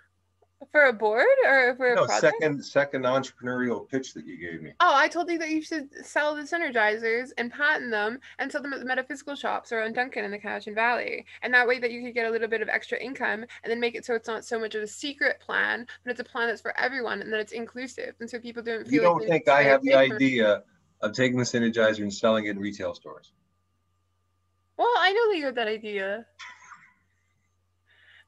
B: For a board or for a
A: No,
B: project?
A: second second entrepreneurial pitch that you gave me.
B: Oh, I told you that you should sell the synergizers and patent them and sell them at the metaphysical shops around Duncan in the Cowichan Valley. And that way that you could get a little bit of extra income and then make it so it's not so much of a secret plan, but it's a plan that's for everyone and that it's inclusive. And so people don't feel
A: You don't
B: they're
A: think I have the idea of taking the Synergizer and selling it in retail stores?
B: Well, I know that you have that idea.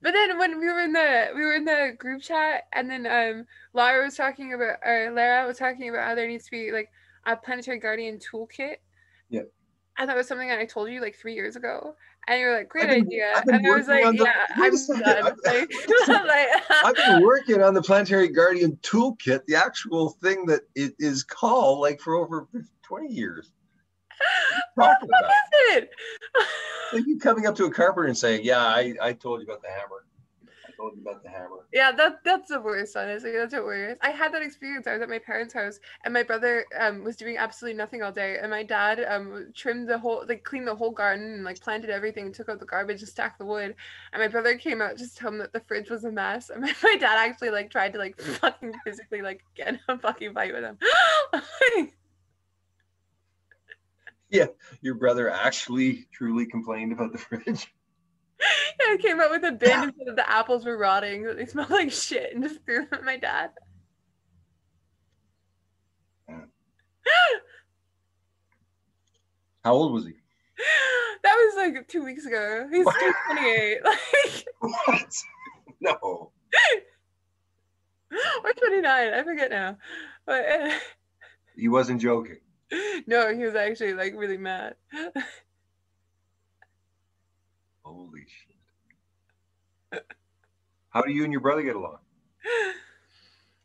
B: But then when we were in the we were in the group chat and then um Lara was talking about or Lara was talking about how there needs to be like a planetary guardian toolkit.
A: Yeah.
B: And that was something that I told you like three years ago. And you were like, great
A: been-
B: idea. And I was like,
A: the-
B: yeah, I'm done.
A: I've-
B: Like, like,
A: I've been working on the Planetary Guardian toolkit, the actual thing that it is called, like for over 20 years. What you talking
B: it.
A: Like you coming up to a carpenter and saying, "Yeah, I, I told you about the hammer. I told you about the hammer."
B: Yeah, that that's the worst, honestly. That's the worst. I had that experience. I was at my parents' house, and my brother um was doing absolutely nothing all day, and my dad um trimmed the whole, like cleaned the whole garden and like planted everything, took out the garbage and stacked the wood. And my brother came out just to tell him that the fridge was a mess. And my, my dad actually like tried to like fucking physically like get in a fucking fight with him.
A: Yeah, your brother actually truly complained about the fridge.
B: yeah, he came out with a bin and said the apples were rotting, that they smelled like shit, and just threw them at my dad.
A: How old was he?
B: That was like two weeks ago. He's 28. Like
A: What? No.
B: or 29 i forget now but eh.
A: He wasn't joking.
B: no he was actually like really mad
A: Holy shit. How do you and your brother get along?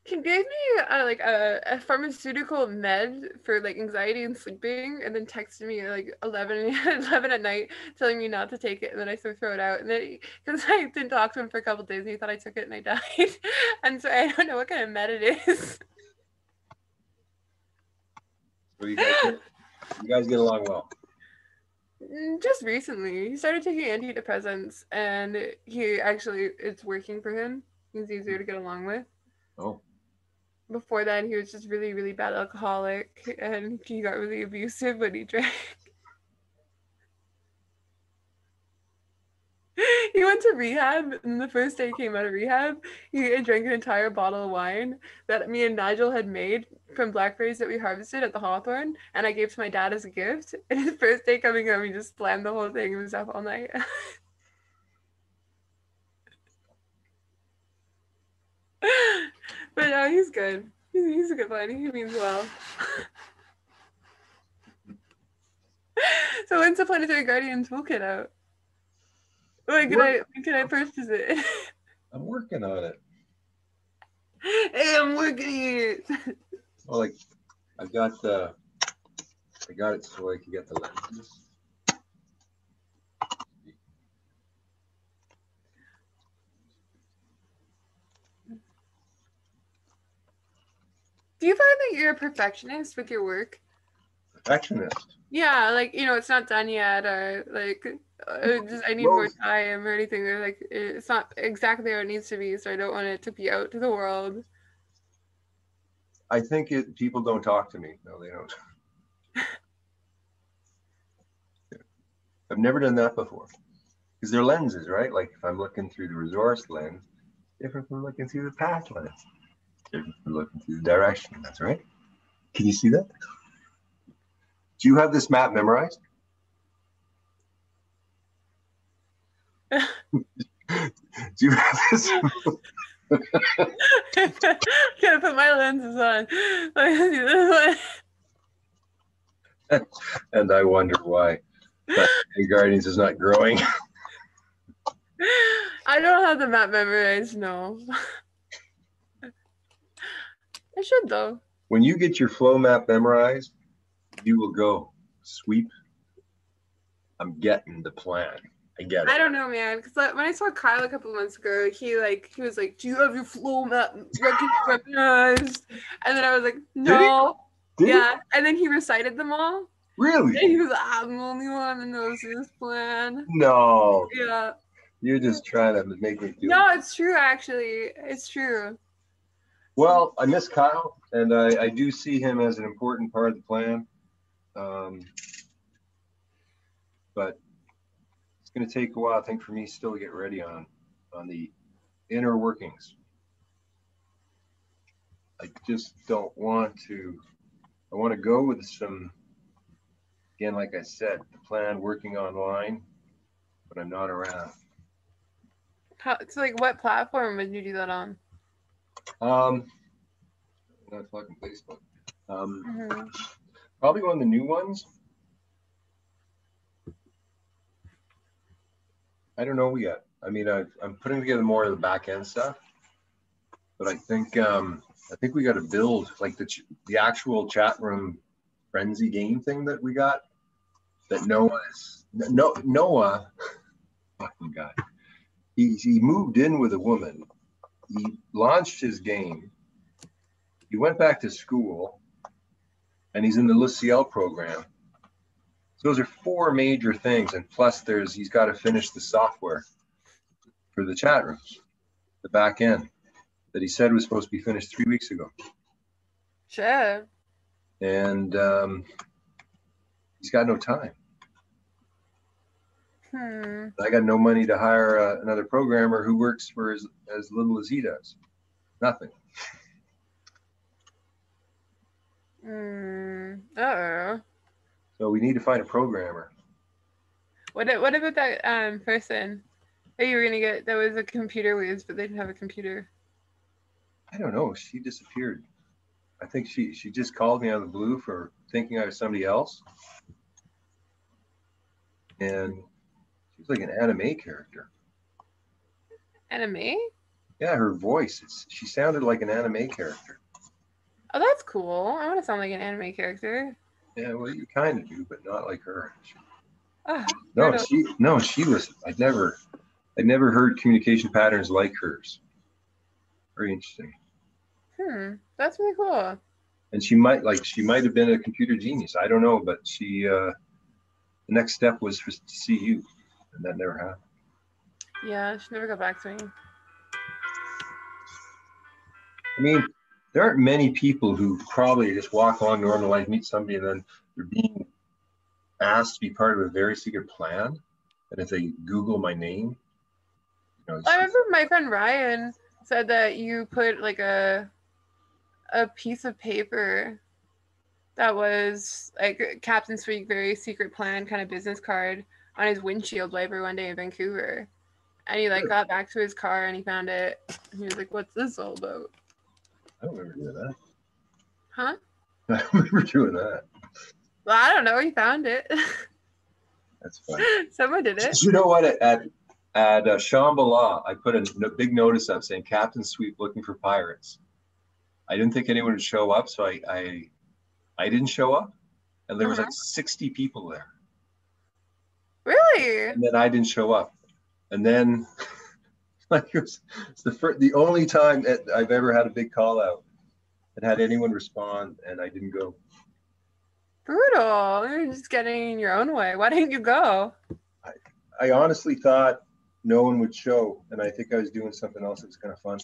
B: he gave me uh, like a, a pharmaceutical med for like anxiety and sleeping and then texted me at like 11 11 at night telling me not to take it and then i still throw it out and then because i didn't talk to him for a couple days and he thought i took it and i died and so i don't know what kind of med it is
A: you guys get, you guys get along well.
B: Mm, just recently. He started taking antidepressants and he actually it's working for him. He's easier to get along with.
A: Oh.
B: before that he was just really really bad alcoholic and he got really abusive when he drank he went to rehab and the first day he came out of rehab he drank an entire bottle of wine that me and nigel had made from blackberries that we harvested at the hawthorn and i gave to my dad as a gift and his first day coming home he just slammed the whole thing and was up all night but he's good. He's, he's a good one. He means well. so when's the Planetary Guardian toolkit out? When can I when can I purchase it?
A: I'm working on it.
B: hey, I'm working it.
A: Well, like I got the, I got it so I can get the lenses.
B: Do you find that you're a perfectionist with your work?
A: Perfectionist.
B: Yeah, like you know, it's not done yet, or like uh, just I need
A: Well-
B: more time or anything. Or like it's not exactly how it needs to be, so I don't want it to be out to the world.
A: I think it. People don't talk to me. No, they don't. I've never done that before. Because they're lenses, right? Like if I'm looking through the resource lens, different from looking through the path lens. Different from looking through the direction lens, right? Can you see that? Do you have this map memorized? Do you have this?
B: Gotta put my lenses on. Like, this one.
A: and I wonder why. But the Guardians is not growing.
B: I don't have the map memorized. No. I should though.
A: When you get your flow map memorized, you will go sweep. I'm getting the plan. I get it.
B: I don't know, man. Because when I saw Kyle a couple months ago, he like he was like, "Do you have your flow map recognized?" And then I was like, "No."
A: Did it?
B: yeah. And then he recited them all, and
A: Really?
B: he was like, "I'm the only one that knows this plan."
A: No.
B: Yeah.
A: You're just trying to make me feel.
B: No, it's true. Actually, it's true.
A: Well, I miss Kyle, and I, I do see him as an important part of the plan. Um, but it's going to take a while, I think, for me still to get ready on on the inner workings. I just don't want to. I want to go with some. Again, like I said, the plan working online, but I'm not around.
B: How, so, like, what platform would you do that on?
A: Um, not fucking Facebook. Um,
B: Mhm.
A: Probably one of the new ones. I don't know yet. I mean, I, I'm putting together more of the back end stuff, but I think um, I think we got to build like the the actual chat room frenzy game thing that we got. That Noah is no Noah, fucking guy. He he moved in with a woman. He launched his game. He went back to school and he's in the Luciel program. So those are four major things, and plus there's he's got to finish the software for the chat rooms, the back end that he said was supposed to be finished three weeks ago,
B: Sure.
A: and um, he's got no time.
B: Hmm.
A: I got no money to hire uh, another programmer who works for as, as little as he does, nothing.
B: Hmm. Uh-oh.
A: So we need to find a programmer.
B: What what about that um person that you were gonna get that was a computer whiz, but they didn't have a computer?
A: I don't know. She disappeared. I think she she just called me out of the blue for thinking I was somebody else. And she's like an anime character.
B: Anime?
A: Yeah, her voice. It's she sounded like an anime character.
B: Oh, that's cool. I want to sound like an anime character.
A: Yeah, well, you kind of do, but not like her.
B: Oh,
A: No, she no, she was. I'd never, I'd never heard communication patterns like hers. Very interesting.
B: hmm. That's really cool.
A: And she might like she might have been a computer genius. I don't know, but she. uh The next step was for, to see you, and that never happened.
B: Yeah, she never got back to me.
A: I mean, there aren't many people who probably just walk along normal life, meet somebody, and then they're being asked to be part of a very secret plan. And if they Google my name, you know,
B: I remember my friend Ryan said that you put like a a piece of paper that was like Captain Sweep very secret plan kind of business card on his windshield wiper one day in Vancouver. And he like got back to his car and he found it. And he was like, What's this all about?
A: I don't remember doing that.
B: Huh?
A: I don't remember doing that.
B: Well, I don't know. He found it.
A: That's fine.
B: Someone did it.
A: You know what? At at, at uh, Shambhala, I put a big notice up saying Captain Sweep looking for pirates. I didn't think anyone would show up, so I I, I didn't show up, and there was
B: Uh-huh.
A: like sixty people there,
B: Really?
A: and then I didn't show up, and then like it was it's the first, the only time that I've ever had a big call out and had anyone respond, and I didn't go.
B: Brutal. You're just getting in your own way. Why didn't you go?
A: I honestly thought no one would show, and I think I was doing something else that was kind of fun.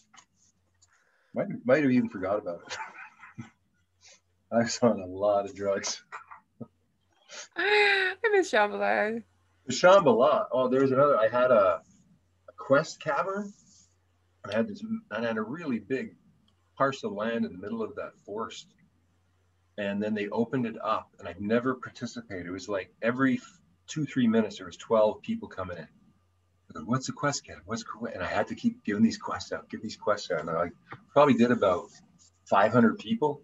A: Might might have even forgot about it. I was on a lot of drugs.
B: I miss Shambhala.
A: The Shambhala. Oh, there was another. I had a quest cavern. I had this. I had a really big parcel of land in the middle of that forest, and then they opened it up, and I've never participated. It was like every two three minutes there was twelve people coming in. I go, What's the quest cavern? What's que-" and I had to keep giving these quests out, give these quests out, and I like, probably did about five hundred people.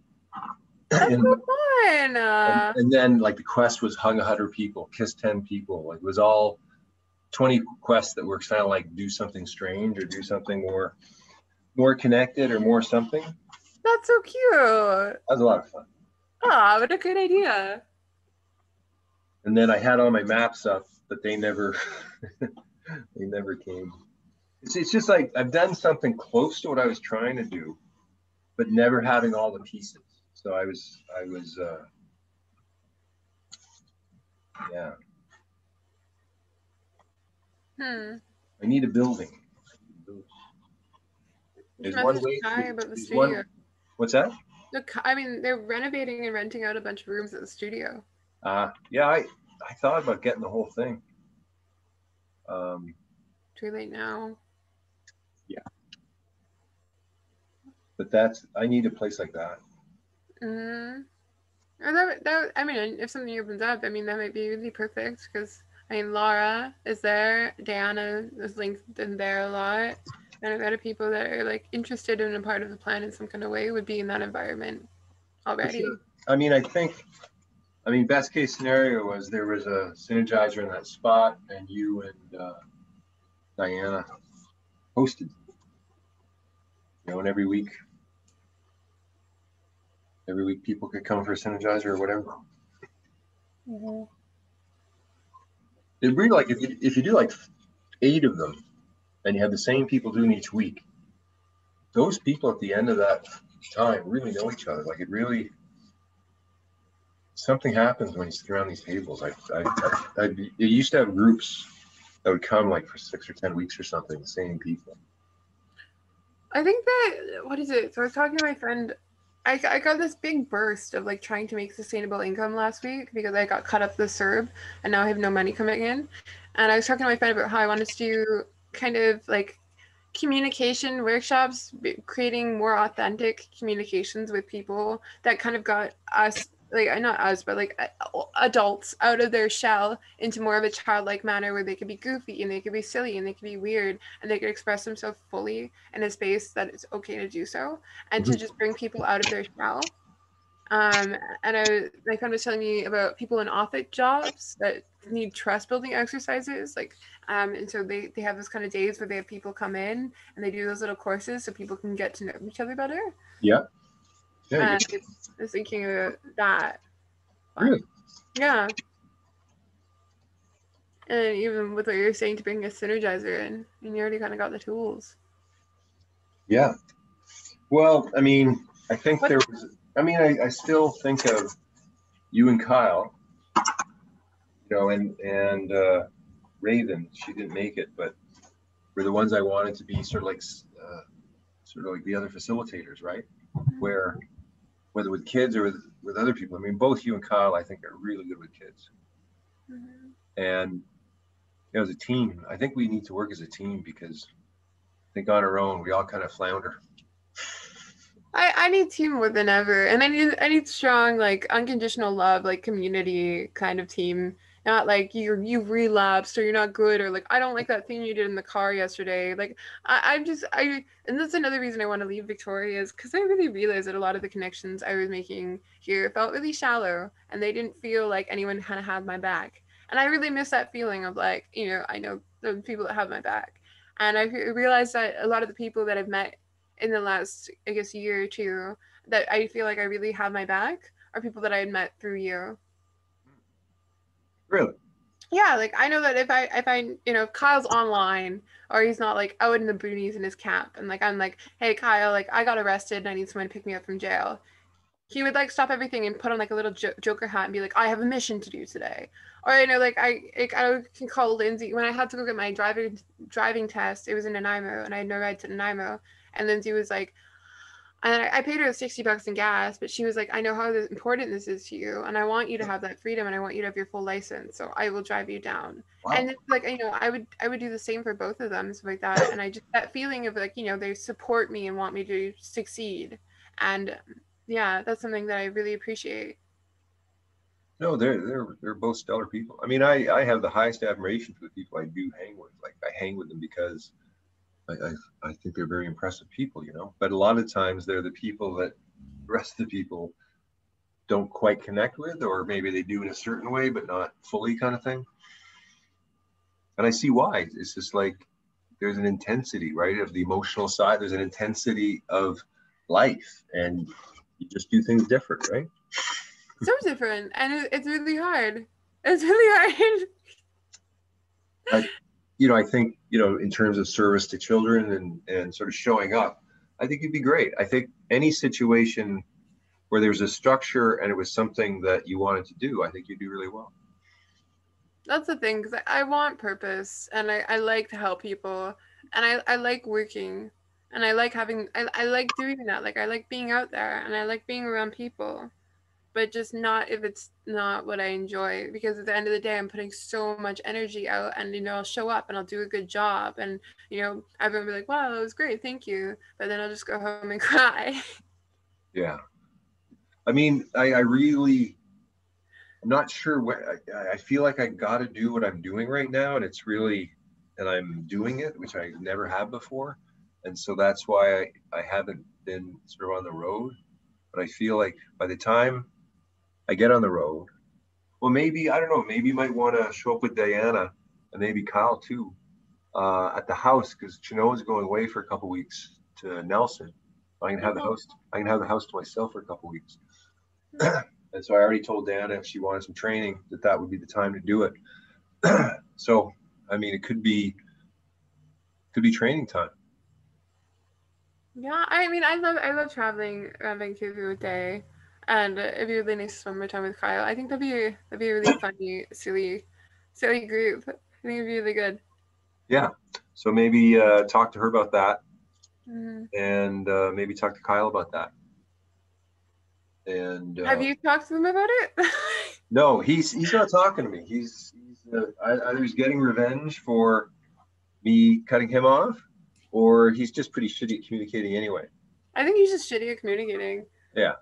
B: That's
A: And-
B: so fun.
A: And, and then like the quest was hung 100 people kiss 10 people like it was all 20 quests that were kind of like do something strange or do something more more connected or more something.
B: That's so cute.
A: was a lot of fun.
B: Ah, what a good idea.
A: and then i had all my maps up but they never they never came. It's, it's just like i've done something close to what i was trying to do but never having all the pieces. So i was i was uh yeah
B: Hmm.
A: i need a building
B: You
A: There's
B: should
A: one way-
B: about the
A: there's one- what's that
B: Look, I mean, they're renovating and renting out a bunch of rooms at the studio.
A: Uh, yeah, I, I thought about getting the whole thing. Um,
B: Too late now. Yeah.
A: But that's, I need a place like that.
B: Mm-hmm. Or that, that, I mean, if something opens up, I mean, that might be really perfect because, I mean, Laura is there, Diana is linked in there a lot, and a lot of people that are like interested in a part of the plan in some kind of way would be in that environment already.
A: sure. I mean, I think, I mean, best case scenario was there was a synergizer in that spot and you and, uh, Diana hosted. You know, and every week, every week people could come for a synergizer or whatever.
B: Mhm.
A: It really like if you if you do like eight of them, and you have the same people doing each week, those people at the end of that time really know each other. Like it really something happens when you sit around these tables. I I, I, used to have groups that would come like for six or ten weeks or something, the same people.
B: I think that what is it? So I was talking to my friend. I, I got this big burst of like trying to make sustainable income last week because I got cut up the CERB and now I have no money coming in. And I was talking to my friend about how I wanted to do kind of like communication workshops, creating more authentic communications with people that kind of got us like uh, not us but like adults out of their shell into more of a childlike manner where they could be goofy and they could be silly and they could be weird and they could express themselves fully in a space that it's okay to do so and to
A: Mhm.
B: just bring people out of their shell um and i my friend was telling me about people in office jobs that need trust building exercises like um and so they they have those kind of days where they have people come in and they do those little courses so people can get to know each other better
A: Yeah. Yeah.
B: I was thinking of that.
A: Really?
B: Yeah. And even with what you're saying to bring a synergizer in, and you already kind of got the tools.
A: Yeah. Well, I mean, I think
B: What-
A: there was, I mean, I, I still think of you and Kyle, you know, and, and, uh, Raven, she didn't make it, but were the ones I wanted to be sort of like, uh, sort of like the other facilitators, right? Where, whether with kids or with, with other people, I mean, both you and Kyle, I think are really good with kids.
B: Mhm. And you know, as a team, I think we need to work as a team because I
A: think on our own, we all kind of flounder.
B: I, I need team more than ever, and I need I need strong like unconditional love, like community kind of team not like you you relapsed or you're not good or like I don't like that thing you did in the car yesterday. Like I, I'm just I and that's another reason I want to leave Victoria is because I really realized that a lot of the connections I was making here felt really shallow and they didn't feel like anyone kind of had my back. And I really miss that feeling of like, you know, I know the people that have my back. And I realized that a lot of the people that I've met in the last, I guess, year or two that I feel like I really have my back are people that I had met through you.
A: Really?
B: Yeah, like I know that if I if I you know if Kyle's online or he's not like out in the boonies in his camp and like I'm like, hey Kyle, like I got arrested and I need someone to pick me up from jail. He would like stop everything and put on like a little jo- Joker hat and be like, I have a mission to do today. Or you know, like I like, I can call Lindsay when I had to go get my driving driving test. It was in Nanaimo and I had no ride to Nanaimo, and Lindsay was like, and I, I paid her 60 bucks in gas, but she was like, I know how important this is to you, and I want you to have that freedom, and I want you to have your full license, so I will drive you down. Wow. And it's like, you know, I would I would do the same for both of them, stuff like that. And I just that feeling of like, you know, they support me and want me to succeed, and yeah, that's something that I really appreciate.
A: No, they're they're they're both stellar people. I mean, I I have the highest admiration for the people I do hang with. Like I hang with them because I, I, I think they're very impressive people, you know. But a lot of times they're the people that the rest of the people don't quite connect with, or maybe they do in a certain way, but not fully, kind of thing. And I see why. It's just like there's an intensity, right, of the emotional side. There's an intensity of life, and you just do things different, right?
B: So different, and it's really hard. It's really hard.
A: I, you know, I think, you know, in terms of service to children and, and sort of showing up, I think it'd be great. I think any situation where there's a structure and it was something that you wanted to do, I think you'd do really well.
B: That's the thing, because I want purpose and I, I like to help people and I, I like working and I like having, I, I like doing that. Like, I like being out there and I like being around people but just not if it's not what I enjoy. Because at the end of the day, I'm putting so much energy out, and you know, I'll show up and I'll do a good job, and you know, everyone will be like, "Wow, that was great, thank you," but then I'll just go home and cry.
A: Yeah, I mean, I, I really, I'm not sure what I, I feel like I got to do what I'm doing right now, and it's really, and I'm doing it, which I never have before, and so that's why I, I haven't been sort of on the road. But I feel like by the time I get on the road. Well, maybe I don't know. Maybe you might want to show up with Diana and maybe Kyle too uh, at the house because Chinoa is going away for a couple weeks to Nelson. I can have the house. I can have the house to myself for a couple weeks. and so I already told Diana if she wanted some training that that would be the time to do it. so I mean, it could be could be training time.
B: Yeah, I mean, I love I love traveling around Vancouver with Day and it'd be really nice to spend more time with Kyle. I think that'd be that'd be a really funny, silly, silly group. I think it'd be really good.
A: Yeah. So maybe uh, talk to her about that, mm-hmm. and uh, maybe talk to Kyle about that. And
B: uh, have you talked to him about it?
A: no, he's he's not talking to me. He's he's uh, either he's getting revenge for me cutting him off, or he's just pretty shitty at communicating anyway.
B: I think he's just shitty at communicating.
A: Yeah.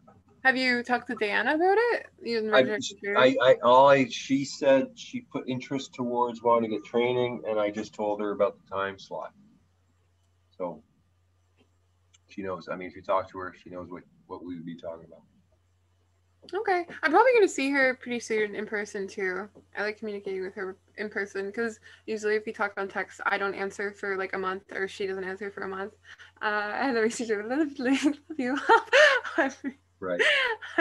B: Have you talked to Diana about it? You I,
A: I, I, all I, she said she put interest towards wanting to get training, and I just told her about the time slot. So she knows. I mean, if you talk to her, she knows what what we would be talking about.
B: Okay, I'm probably going to see her pretty soon in person too. I like communicating with her in person because usually if we talk on text, I don't answer for like a month or she doesn't answer for a month. Uh, and then we see you.
A: Right.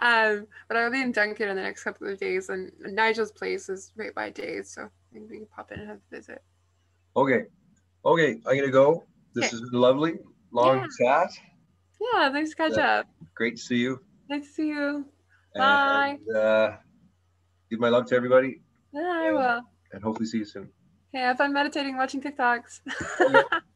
B: um, but I'll be in Duncan in the next couple of days, and Nigel's place is right by Days, so maybe we can pop in and have a visit.
A: Okay. Okay, I'm gonna go. This okay. is lovely. Long yeah. chat.
B: Yeah, thanks catch uh, up.
A: Great to see you.
B: Nice to see you. Bye.
A: And, uh, give my love to everybody.
B: Yeah, I will.
A: And hopefully see you soon.
B: Hey, have fun meditating, watching TikToks.